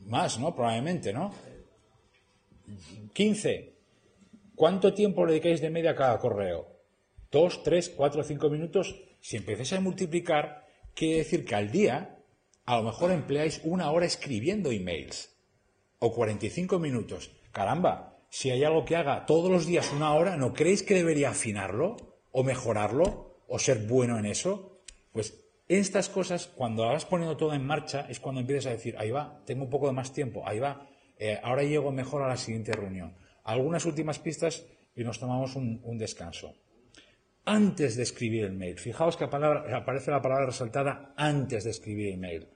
Más, ¿no? Probablemente, ¿no? ¿Quince? ¿Cuánto tiempo le dedicáis de media a cada correo? ¿Dos, tres, cuatro, cinco minutos? Si empecéis a multiplicar, quiere decir que al día a lo mejor empleáis una hora escribiendo emails o 45 minutos. Caramba, si hay algo que haga todos los días una hora, ¿no creéis que debería afinarlo o mejorarlo o ser bueno en eso? Pues estas cosas, cuando vas poniendo todo en marcha, es cuando empiezas a decir, ahí va, tengo un poco de más tiempo, ahí va, eh, ahora llego mejor a la siguiente reunión. Algunas últimas pistas y nos tomamos un descanso antes de escribir el mail. Fijaos que aparece la palabra resaltada antes de escribir el mail.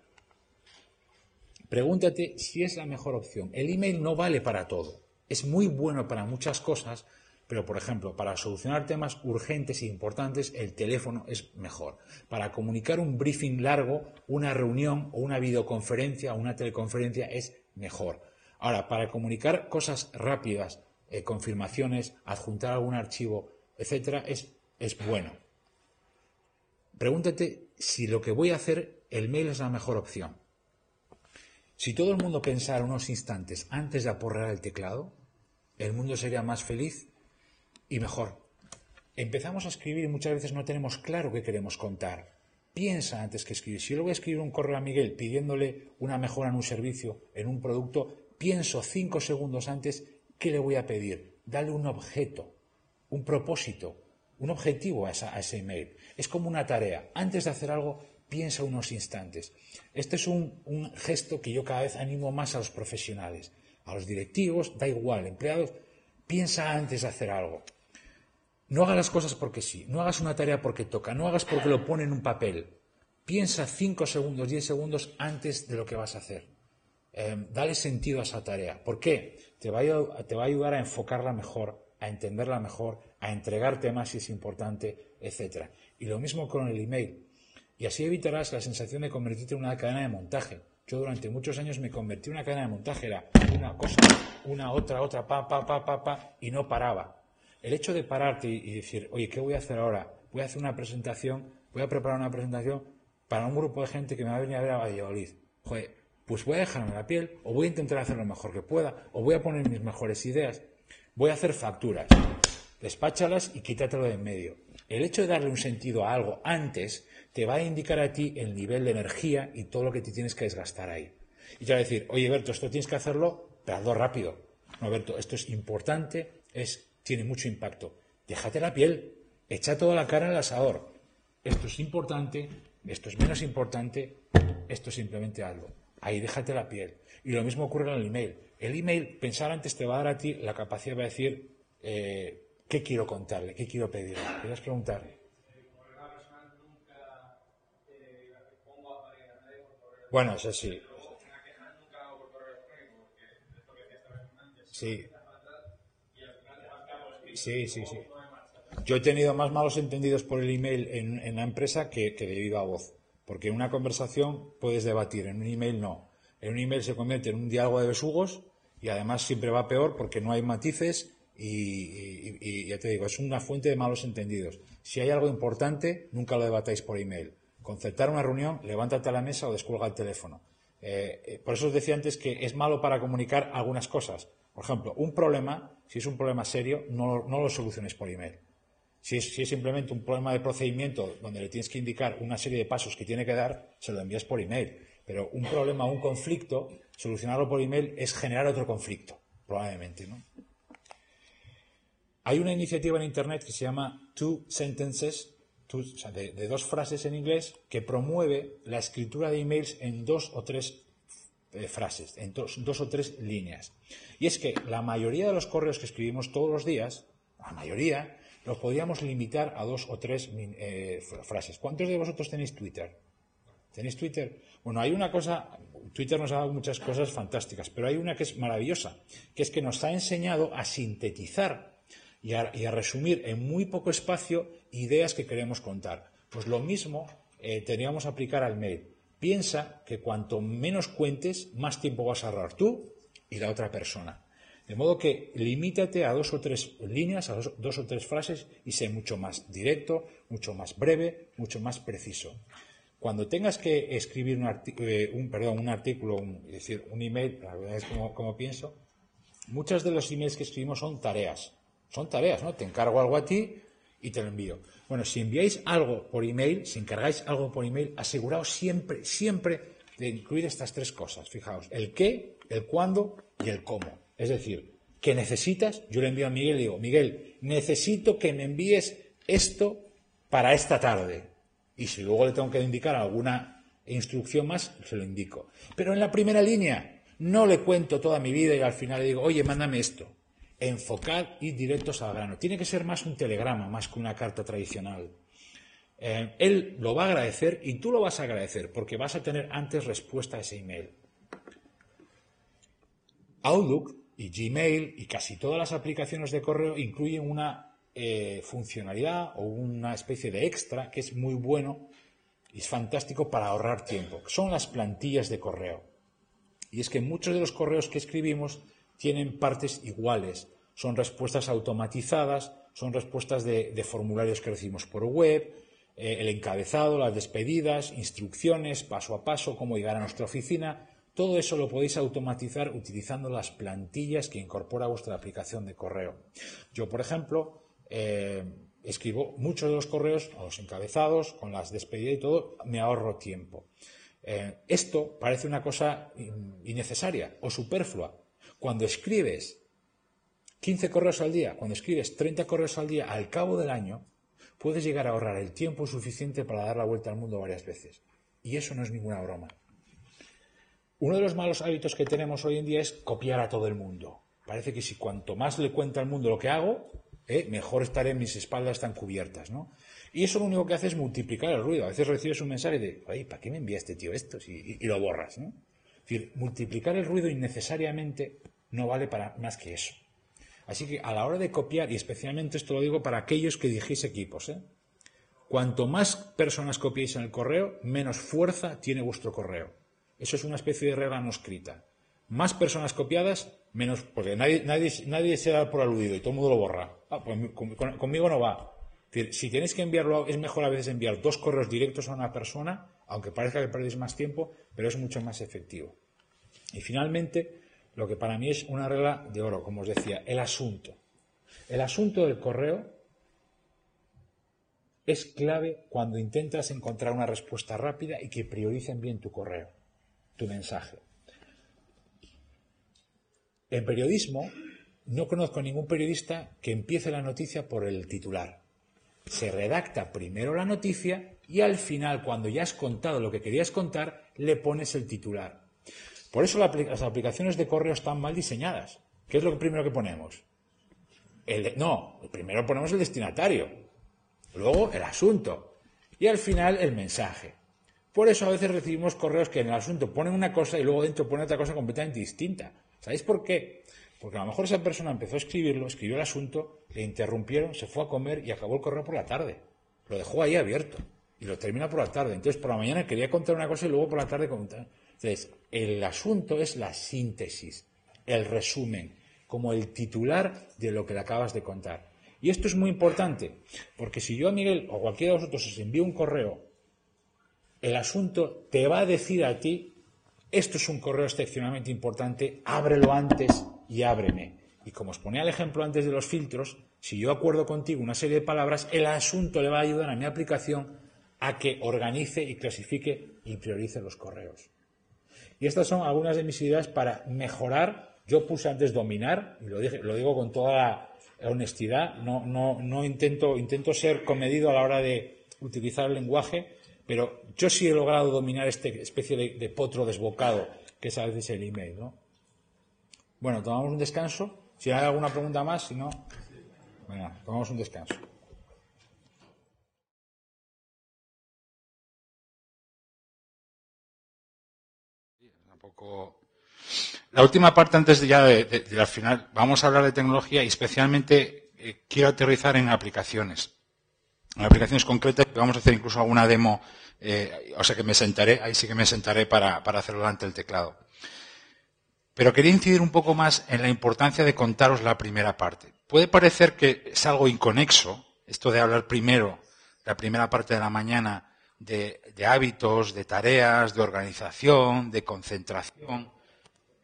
Pregúntate si es la mejor opción. El email no vale para todo. Es muy bueno para muchas cosas, pero por ejemplo, para solucionar temas urgentes e importantes, el teléfono es mejor. Para comunicar un briefing largo, una reunión o una videoconferencia o una teleconferencia es mejor. Ahora, para comunicar cosas rápidas, eh, confirmaciones, adjuntar algún archivo, etcétera, es es bueno. Pregúntate si lo que voy a hacer, el mail es la mejor opción. Si todo el mundo pensara unos instantes antes de aporrear el teclado, el mundo sería más feliz y mejor. Empezamos a escribir y muchas veces no tenemos claro qué queremos contar. Piensa antes que escribir. Si yo le voy a escribir un correo a Miguel pidiéndole una mejora en un servicio, en un producto, pienso cinco segundos antes qué le voy a pedir. Dale un objeto, un propósito, un objetivo a, ese email. Es como una tarea. Antes de hacer algo, piensa unos instantes. Este es un, gesto que yo cada vez animo más a los profesionales, a los directivos, da igual, empleados, piensa antes de hacer algo. No hagas las cosas porque sí, no hagas una tarea porque toca, no hagas porque lo pone en un papel. Piensa 5 segundos, 10 segundos antes de lo que vas a hacer. Eh, dale sentido a esa tarea. ¿Por qué? Te va, a, te va a ayudar a enfocarla mejor, a entenderla mejor, a entregarte más si es importante, etc. Y lo mismo con el email. Y así evitarás la sensación de convertirte en una cadena de montaje. Yo durante muchos años me convertí en una cadena de montaje, era una cosa, una, otra, otra, pa, pa, pa, pa, pa, y no paraba. El hecho de pararte y decir, oye, ¿qué voy a hacer ahora? Voy a hacer una presentación, voy a preparar una presentación para un grupo de gente que me va a venir a ver a Valladolid. Pues voy a dejarme la piel, o voy a intentar hacer lo mejor que pueda, o voy a poner mis mejores ideas. Voy a hacer facturas. Despáchalas y quítatelo de en medio. El hecho de darle un sentido a algo antes te va a indicar a ti el nivel de energía y todo lo que te tienes que desgastar ahí. Y te va a decir, oye, Berto, esto tienes que hacerlo, pero hazlo rápido. No, Berto, esto es importante, es, tiene mucho impacto. Déjate la piel, echa toda la cara al asador. Esto es importante, esto es menos importante, esto simplemente algo. Ahí déjate la piel. Y lo mismo ocurre en el email. El email, pensar antes te va a dar a ti la capacidad de decir eh, qué quiero contarle, qué quiero pedirle. ¿Quieres preguntar? Bueno, eso sí. Sí. Sí, sí, sí. Yo he tenido más malos entendidos por el email en, la empresa que, que de viva voz. Porque en una conversación puedes debatir, en un email no. En un email se convierte en un diálogo de besugos y además siempre va peor porque no hay matices y, ya te digo, es una fuente de malos entendidos. Si hay algo importante, nunca lo debatáis por email. Concertar una reunión, levántate a la mesa o descuelga el teléfono. Eh, eh, por eso os decía antes que es malo para comunicar algunas cosas. Por ejemplo, un problema, si es un problema serio, no, no lo soluciones por email. Si es, simplemente un problema de procedimiento donde le tienes que indicar una serie de pasos que tiene que dar, se lo envías por email. Pero un problema un conflicto, solucionarlo por email es generar otro conflicto, probablemente. Hay una iniciativa en Internet que se llama Two Sentences, de, dos frases en inglés, que promueve la escritura de emails en dos o tres eh, frases, en dos o tres líneas. Y es que la mayoría de los correos que escribimos todos los días, la mayoría, los podríamos limitar a dos o tres eh, frases. ¿Cuántos de vosotros tenéis Twitter? ¿Tenéis Twitter? Bueno, hay una cosa, Twitter nos ha dado muchas cosas fantásticas, pero hay una que es maravillosa, que es que nos ha enseñado a sintetizar y a, resumir en muy poco espacio ideas que queremos contar. Pues lo mismo eh, teníamos que aplicar al mail. Piensa que cuanto menos cuentes, más tiempo vas a ahorrar tú y la otra persona. De modo que limítate a dos o tres líneas, a dos, o tres frases y sé mucho más directo, mucho más breve, mucho más preciso. Cuando tengas que escribir un, eh, un, perdón, un artículo, es decir, un email, la verdad es como, como pienso, muchos de los emails que escribimos son tareas. Son tareas, ¿no? Te encargo algo a ti y te lo envío. Bueno, si enviáis algo por email, si encargáis algo por email, aseguraos siempre, siempre de incluir estas tres cosas. Fijaos, el qué, el cuándo y el cómo. Es decir, que necesitas, yo le envío a Miguel y digo, Miguel, necesito que me envíes esto para esta tarde. Y si luego le tengo que indicar alguna instrucción más, se lo indico. Pero en la primera línea, no le cuento toda mi vida y al final le digo, oye, mándame esto. Enfocar y directos al grano. Tiene que ser más un telegrama, más que una carta tradicional. Eh, él lo va a agradecer y tú lo vas a agradecer porque vas a tener antes respuesta a ese email. Outlook y Gmail y casi todas las aplicaciones de correo incluyen una eh, funcionalidad o una especie de extra que es muy bueno y es fantástico para ahorrar tiempo. Son las plantillas de correo. Y es que muchos de los correos que escribimos tienen partes iguales. Son respuestas automatizadas, son respuestas de, formularios que recibimos por web, eh, el encabezado, las despedidas, instrucciones, paso a paso, cómo llegar a nuestra oficina. Todo eso lo podéis automatizar utilizando las plantillas que incorpora vuestra aplicación de correo. Yo, por ejemplo, eh, escribo muchos de los correos, a los encabezados, con las despedidas y todo, me ahorro tiempo. Eh, esto parece una cosa innecesaria o superflua. Cuando escribes 15 correos al día, cuando escribes 30 correos al día, al cabo del año, puedes llegar a ahorrar el tiempo suficiente para dar la vuelta al mundo varias veces. Y eso no es ninguna broma. Uno de los malos hábitos que tenemos hoy en día es copiar a todo el mundo. Parece que si cuanto más le cuenta al mundo lo que hago, ¿eh? mejor estaré, mis espaldas están cubiertas, ¿no? Y eso lo único que hace es multiplicar el ruido. A veces recibes un mensaje de, oye, ¿para qué me envía este tío esto? Y, y, lo borras, ¿no? Decir, multiplicar el ruido innecesariamente no vale para más que eso. Así que a la hora de copiar, y especialmente esto lo digo para aquellos que dirigís equipos, ¿eh? cuanto más personas copiéis en el correo, menos fuerza tiene vuestro correo. Eso es una especie de regla no escrita. Más personas copiadas, menos, porque nadie, nadie, nadie se da por aludido y todo el mundo lo borra. Ah, pues conmigo no va. Si tienes que enviarlo, es mejor a veces enviar dos correos directos a una persona, aunque parezca que perdéis más tiempo, pero es mucho más efectivo. Y finalmente, lo que para mí es una regla de oro, como os decía, el asunto. El asunto del correo es clave cuando intentas encontrar una respuesta rápida y que prioricen bien tu correo, tu mensaje. En periodismo, no conozco ningún periodista que empiece la noticia por el titular. Se redacta primero la noticia y al final, cuando ya has contado lo que querías contar, le pones el titular. Por eso las aplicaciones de correo están mal diseñadas. ¿Qué es lo primero que ponemos? El no, primero ponemos el destinatario, luego el asunto y al final el mensaje. Por eso a veces recibimos correos que en el asunto ponen una cosa y luego dentro ponen otra cosa completamente distinta. ¿Sabéis por qué? Porque a lo mejor esa persona empezó a escribirlo, escribió el asunto, le interrumpieron, se fue a comer y acabó el correo por la tarde. Lo dejó ahí abierto y lo termina por la tarde. Entonces por la mañana quería contar una cosa y luego por la tarde contar. Entonces, el asunto es la síntesis, el resumen, como el titular de lo que le acabas de contar. Y esto es muy importante, porque si yo a Miguel o cualquiera de vosotros os envío un correo, el asunto te va a decir a ti esto es un correo excepcionalmente importante, ábrelo antes y ábreme. Y como os ponía el ejemplo antes de los filtros, si yo acuerdo contigo una serie de palabras, el asunto le va a ayudar a mi aplicación a que organice y clasifique y priorice los correos. Y estas son algunas de mis ideas para mejorar. Yo puse antes dominar, y lo, lo digo con toda la honestidad, no, no, no intento, intento ser comedido a la hora de utilizar el lenguaje, pero yo sí he logrado dominar esta especie de, potro desbocado que es a veces el email, ¿no? Bueno, tomamos un descanso. Si hay alguna pregunta más, si no, bueno, tomamos un descanso. La última parte antes de ya de, al final, vamos a hablar de tecnología y especialmente eh, quiero aterrizar en aplicaciones en aplicaciones concretas vamos a hacer incluso alguna demo, eh, o sea que me sentaré, ahí sí que me sentaré para, para hacerlo ante el teclado. Pero quería incidir un poco más en la importancia de contaros la primera parte. Puede parecer que es algo inconexo, esto de hablar primero, la primera parte de la mañana, de, hábitos, de tareas, de organización, de concentración.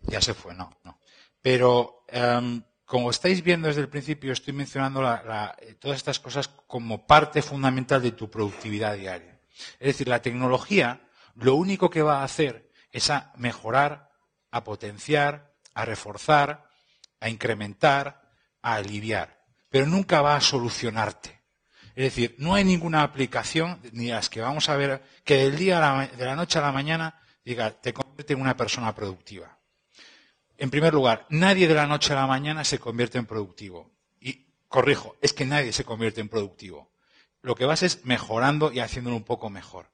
Ya se fue, no, no. Pero em, como estáis viendo desde el principio, estoy mencionando eh, todas estas cosas como parte fundamental de tu productividad diaria. Es decir, la tecnología lo único que va a hacer es a mejorar, a potenciar, a reforzar, a incrementar, a aliviar, pero nunca va a solucionarte. Es decir, no hay ninguna aplicación, ni las que vamos a ver, que del día de la noche a la mañana diga, te convierte en una persona productiva. En primer lugar, nadie de la noche a la mañana se convierte en productivo. Y corrijo, es que nadie se convierte en productivo. Lo que vas es mejorando y haciéndolo un poco mejor.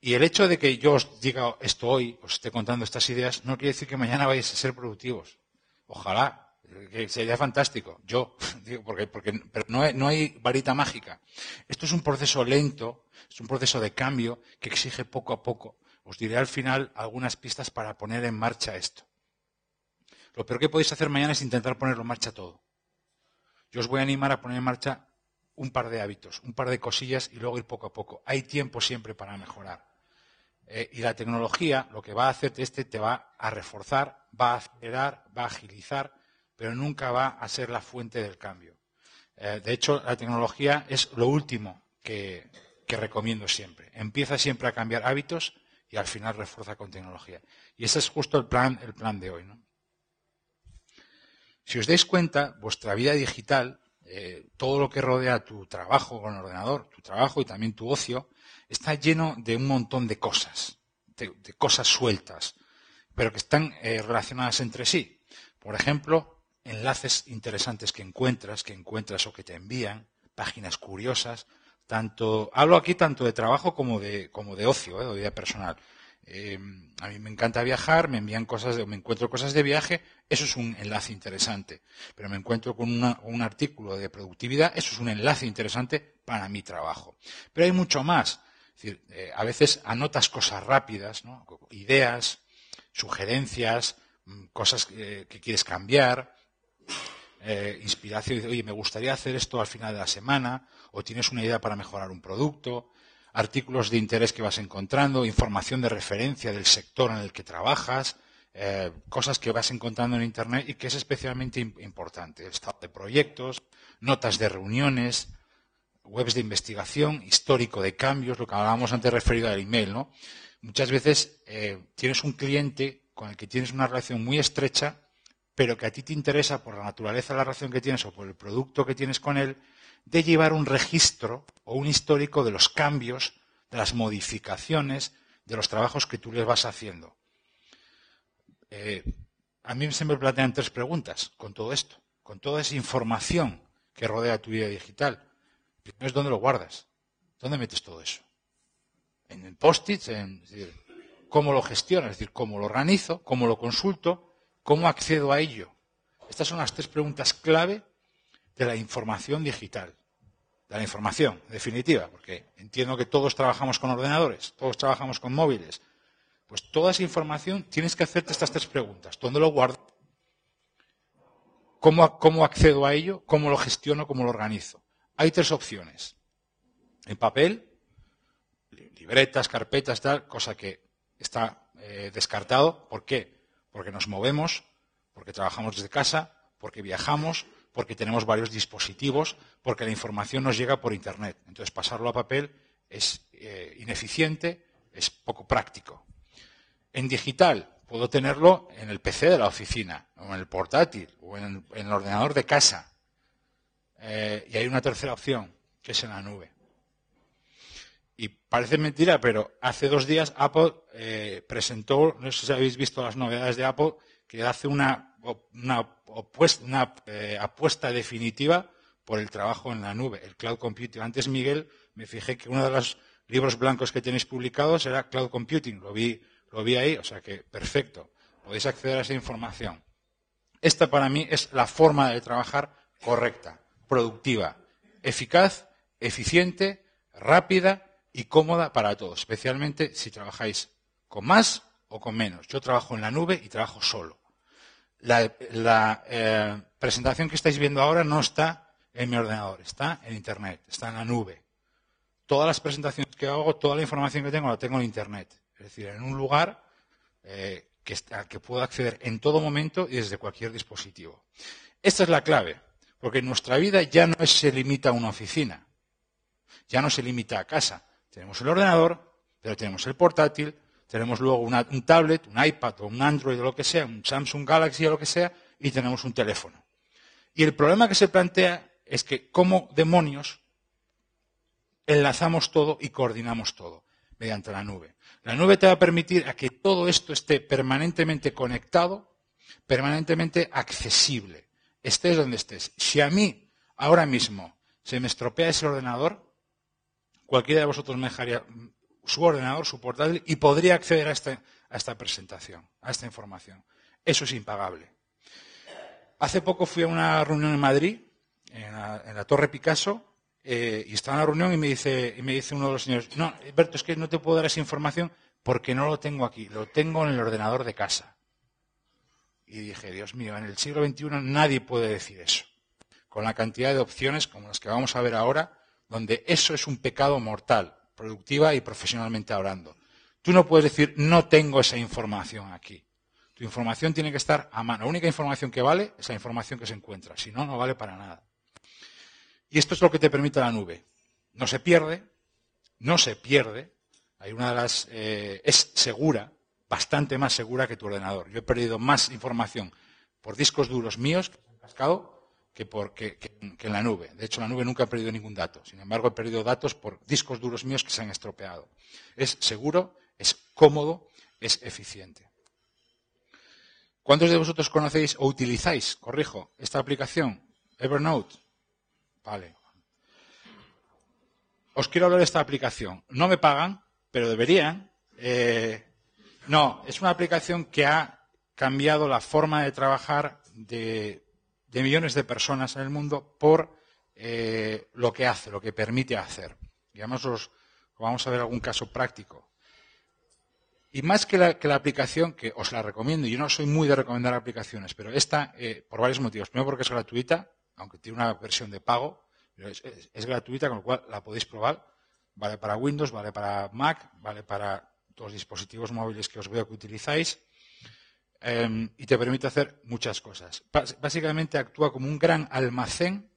Y el hecho de que yo os diga esto hoy, os esté contando estas ideas, no quiere decir que mañana vais a ser productivos. Ojalá, que sería fantástico. Yo, digo, porque, porque pero no, hay, varita mágica. Esto es un proceso lento, es un proceso de cambio que exige poco a poco. Os diré al final algunas pistas para poner en marcha esto. Lo peor que podéis hacer mañana es intentar ponerlo en marcha todo. Yo os voy a animar a poner en marcha un par de hábitos, un par de cosillas y luego ir poco a poco. Hay tiempo siempre para mejorar. Eh, y la tecnología lo que va a hacer este te va a reforzar, va a acelerar, va a agilizar, pero nunca va a ser la fuente del cambio. Eh, de hecho, la tecnología es lo último que, recomiendo siempre. Empieza siempre a cambiar hábitos y al final refuerza con tecnología. Y ese es justo el plan, el plan de hoy. ¿no? Si os dais cuenta, vuestra vida digital, eh, todo lo que rodea tu trabajo con el ordenador, tu trabajo y también tu ocio, está lleno de un montón de cosas, de, cosas sueltas, pero que están eh, relacionadas entre sí. Por ejemplo, enlaces interesantes que encuentras, que encuentras o que te envían, páginas curiosas, tanto, hablo aquí tanto de trabajo como de, como de ocio, ¿eh? de vida personal. Eh, a mí me encanta viajar, me envían cosas, de, me encuentro cosas de viaje, eso es un enlace interesante. Pero me encuentro con un artículo de productividad, eso es un enlace interesante para mi trabajo. Pero hay mucho más. decir, eh, a veces anotas cosas rápidas, ideas, sugerencias, mm, cosas que, quieres cambiar, eh, inspiración, oye, me gustaría hacer esto al final de la semana, o tienes una idea para mejorar un producto, artículos de interés que vas encontrando, información de referencia del sector en el que trabajas, eh, cosas que vas encontrando en Internet y que es especialmente importante. Estado de proyectos, notas de reuniones, webs de investigación, histórico de cambios, lo que hablábamos antes referido al email. ¿no? Muchas veces eh, tienes un cliente con el que tienes una relación muy estrecha, pero que a ti te interesa por la naturaleza de la relación que tienes o por el producto que tienes con él, de llevar un registro o un histórico de los cambios, de las modificaciones, de los trabajos que tú les vas haciendo. Eh, a mí se me plantean tres preguntas con todo esto, con toda esa información que rodea tu vida digital. Primero es dónde lo guardas, dónde metes todo eso. En post-its, cómo lo gestiono, es decir, cómo lo organizo, cómo lo consulto, cómo accedo a ello. Estas son las tres preguntas clave de la información digital de la información, definitiva, porque entiendo que todos trabajamos con ordenadores, todos trabajamos con móviles. Pues toda esa información tienes que hacerte estas tres preguntas. ¿Dónde lo guardo? ¿Cómo, ¿Cómo, accedo a ello? ¿Cómo lo gestiono? ¿Cómo lo organizo? Hay tres opciones. En papel, libretas, carpetas, tal, cosa que está eh, descartado. ¿Por qué? Porque nos movemos, porque trabajamos desde casa, porque viajamos, porque tenemos varios dispositivos, porque la información nos llega por Internet. Entonces, pasarlo a papel es eh, ineficiente, es poco práctico. En digital, puedo tenerlo en el PC de la oficina, o en el portátil, o en, el ordenador de casa. Eh, y hay una tercera opción, que es en la nube. Y parece mentira, pero hace dos días Apple eh, presentó, no sé si habéis visto las novedades de Apple, que hace una, eh, apuesta definitiva por el trabajo en la nube, el cloud computing. Antes, Miguel, me fijé que uno de los libros blancos que tenéis publicados era cloud computing. Lo vi ahí, o sea que perfecto. Podéis acceder a esa información. Esta para mí es la forma de trabajar correcta, productiva, eficaz, eficiente, rápida y cómoda para todos, especialmente si trabajáis con más o con menos. Yo trabajo en la nube y trabajo solo. La, eh, presentación que estáis viendo ahora no está en mi ordenador, está en Internet, está en la nube. Todas las presentaciones que hago, toda la información que tengo, la tengo en Internet. Es decir, en un lugar eh, al que puedo acceder en todo momento y desde cualquier dispositivo. Esta es la clave, porque nuestra vida ya no se limita a una oficina, ya no se limita a casa. Tenemos el ordenador, pero tenemos el portátil, tenemos luego un tablet, un iPad o un Android o lo que sea, un Samsung Galaxy o lo que sea, y tenemos un teléfono. Y el problema que se plantea es que cómo demonios enlazamos todo y coordinamos todo mediante la nube. La nube te va a permitir a que todo esto esté permanentemente conectado, permanentemente accesible, estés donde estés. Si a mí ahora mismo se me estropea ese ordenador, cualquiera de vosotros me dejaría, su ordenador, su portátil, y podría acceder a, este, a esta presentación, a esta información. Eso es impagable. Hace poco fui a una reunión en Madrid, en la, Torre Picasso, eh, y estaba en la reunión y me, dice, y me dice uno de los señores, no, Berto, es que no te puedo dar esa información porque no lo tengo aquí, lo tengo en el ordenador de casa. Y dije, Dios mío, en el siglo XXI nadie puede decir eso. Con la cantidad de opciones como las que vamos a ver ahora, donde eso es un pecado mortal productiva y profesionalmente hablando. Tú no puedes decir, no tengo esa información aquí. Tu información tiene que estar a mano. La única información que vale es la información que se encuentra. Si no, no vale para nada. Y esto es lo que te permite la nube. No se pierde, no se pierde. Hay una de las, eh, es segura, bastante más segura que tu ordenador. Yo he perdido más información por discos duros míos que han cascado que, por, en la nube. De hecho, la nube nunca ha perdido ningún dato. Sin embargo, he perdido datos por discos duros míos que se han estropeado. Es seguro, es cómodo, es eficiente. ¿Cuántos de vosotros conocéis o utilizáis, corrijo, esta aplicación? Evernote. Vale. Os quiero hablar de esta aplicación. No me pagan, pero deberían. Eh, no, es una aplicación que ha cambiado la forma de trabajar de, millones de personas en el mundo por eh, lo que hace, lo que permite hacer. Vamos a ver algún caso práctico. Y más que la, aplicación, que os la recomiendo, yo no soy muy de recomendar aplicaciones, pero esta, eh, por varios motivos. Primero porque es gratuita, aunque tiene una versión de pago, pero es, gratuita, con lo cual la podéis probar. Vale para Windows, vale para Mac, vale para los dispositivos móviles que os veo que utilizáis. Em, y te permite hacer muchas cosas. Básicamente actúa como un gran almacén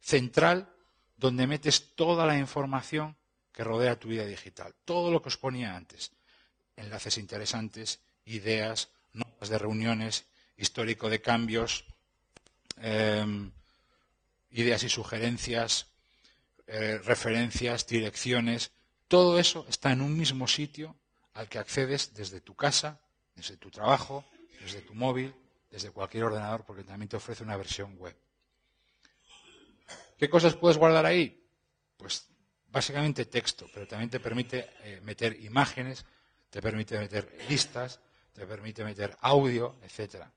central donde metes toda la información que rodea tu vida digital. Todo lo que os ponía antes enlaces interesantes, ideas, notas de reuniones, histórico de cambios, em, ideas y sugerencias, eh, referencias, direcciones, todo eso está en un mismo sitio al que accedes desde tu casa, desde tu trabajo, desde tu móvil, desde cualquier ordenador, porque también te ofrece una versión web. ¿Qué cosas puedes guardar ahí? Pues básicamente texto, pero también te permite eh, meter imágenes, te permite meter listas, te permite meter audio, etcétera.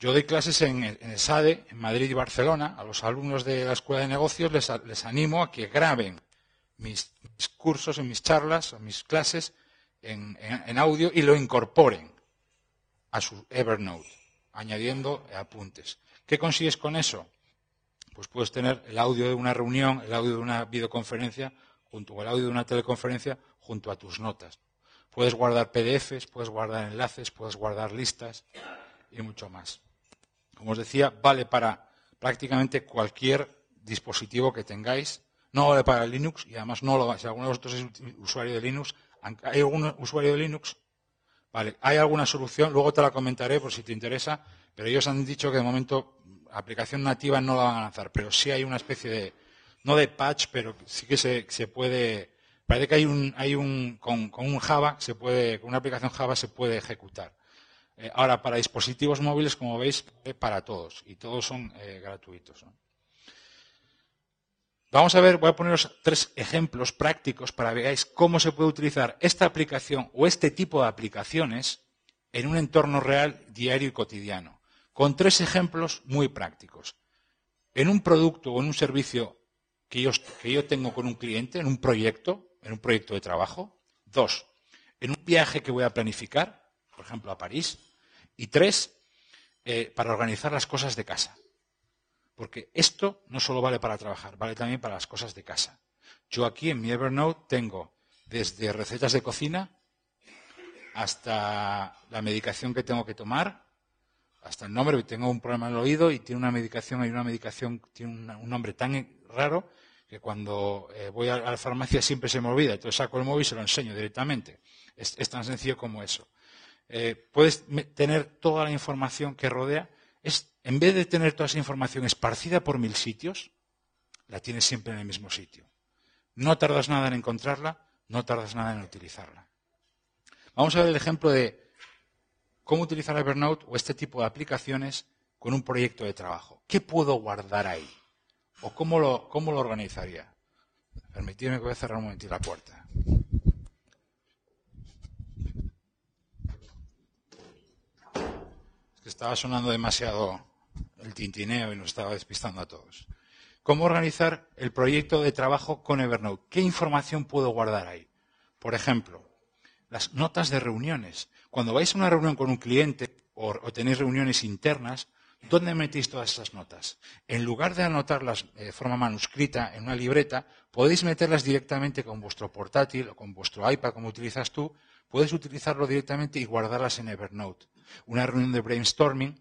Yo doy clases en, el SADE, en Madrid y Barcelona. A los alumnos de la Escuela de Negocios les, animo a que graben mis, cursos, en mis charlas, mis clases en, audio y lo incorporen a su Evernote, añadiendo apuntes. ¿Qué consigues con eso? Pues puedes tener el audio de una reunión, el audio de una videoconferencia, junto, o el audio de una teleconferencia junto a tus notas. Puedes guardar PDFs, puedes guardar enlaces, puedes guardar listas y mucho más. Como os decía, vale para prácticamente cualquier dispositivo que tengáis. No vale para Linux y además no lo Si alguno de vosotros es usuario de Linux, ¿hay algún usuario de Linux? Vale, hay alguna solución, luego te la comentaré por si te interesa, pero ellos han dicho que de momento aplicación nativa no la van a lanzar, pero sí hay una especie de, no de patch, pero sí que se, se puede Parece que hay un, hay un con, un Java, se puede, con una aplicación Java se puede ejecutar. Eh, ahora, para dispositivos móviles, como veis, para todos, y todos son eh, gratuitos. Vamos a ver, voy a poneros tres ejemplos prácticos para veáis cómo se puede utilizar esta aplicación o este tipo de aplicaciones en un entorno real, diario y cotidiano, con tres ejemplos muy prácticos. En un producto o en un servicio que yo, que yo tengo con un cliente, en un proyecto, en un proyecto de trabajo. Dos, en un viaje que voy a planificar, por ejemplo, a París. Y tres, eh, para organizar las cosas de casa. Porque esto no solo vale para trabajar, vale también para las cosas de casa. Yo aquí en mi Evernote tengo desde recetas de cocina hasta la medicación que tengo que tomar, hasta el nombre, tengo un problema en el oído y tiene una medicación, hay una medicación, tiene un nombre tan raro que cuando eh, voy a, la farmacia siempre se me olvida, entonces saco el móvil y se lo enseño directamente. Es, tan sencillo como eso. Eh, puedes tener toda la información que rodea. En vez de tener toda esa información esparcida por mil sitios, la tienes siempre en el mismo sitio. No tardas nada en encontrarla, no tardas nada en utilizarla. Vamos a ver el ejemplo de cómo utilizar Evernote o este tipo de aplicaciones con un proyecto de trabajo. ¿Qué puedo guardar ahí? ¿O cómo lo, cómo lo organizaría? Permitidme que voy a cerrar un momentito la puerta. Es que estaba sonando demasiado el tintineo y nos estaba despistando a todos. ¿Cómo organizar el proyecto de trabajo con Evernote? ¿Qué información puedo guardar ahí? Por ejemplo, las notas de reuniones. Cuando vais a una reunión con un cliente o, tenéis reuniones internas, ¿Dónde metéis todas esas notas? En lugar de anotarlas eh, de forma manuscrita en una libreta, podéis meterlas directamente con vuestro portátil o con vuestro iPad, como utilizas tú, puedes utilizarlo directamente y guardarlas en Evernote. Una reunión de brainstorming,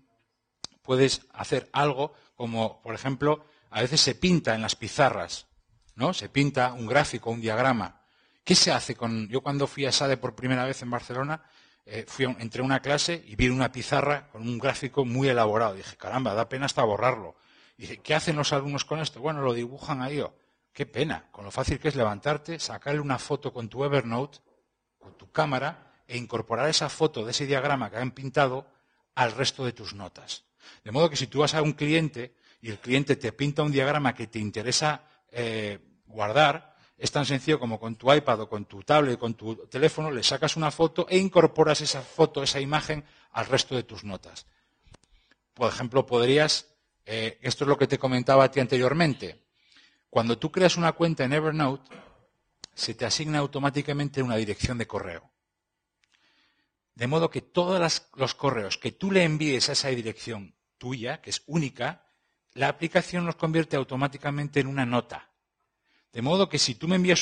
puedes hacer algo como, por ejemplo, a veces se pinta en las pizarras, ¿no? Se pinta un gráfico, un diagrama. ¿Qué se hace con.? Yo cuando fui a SADE por primera vez en Barcelona, eh, fui entré a una clase y vi una pizarra con un gráfico muy elaborado. Dije, caramba, da pena hasta borrarlo. Y dije, ¿qué hacen los alumnos con esto? Bueno, lo dibujan ahí. Oh, qué pena, con lo fácil que es levantarte, sacarle una foto con tu Evernote, con tu cámara, e incorporar esa foto de ese diagrama que han pintado al resto de tus notas. De modo que si tú vas a un cliente y el cliente te pinta un diagrama que te interesa eh, guardar, es tan sencillo como con tu iPad o con tu tablet, con tu teléfono, le sacas una foto e incorporas esa foto, esa imagen al resto de tus notas. Por ejemplo, podrías, eh, esto es lo que te comentaba a ti anteriormente, cuando tú creas una cuenta en Evernote, se te asigna automáticamente una dirección de correo. De modo que todos los correos que tú le envíes a esa dirección tuya, que es única, la aplicación los convierte automáticamente en una nota. De modo que si tú me envías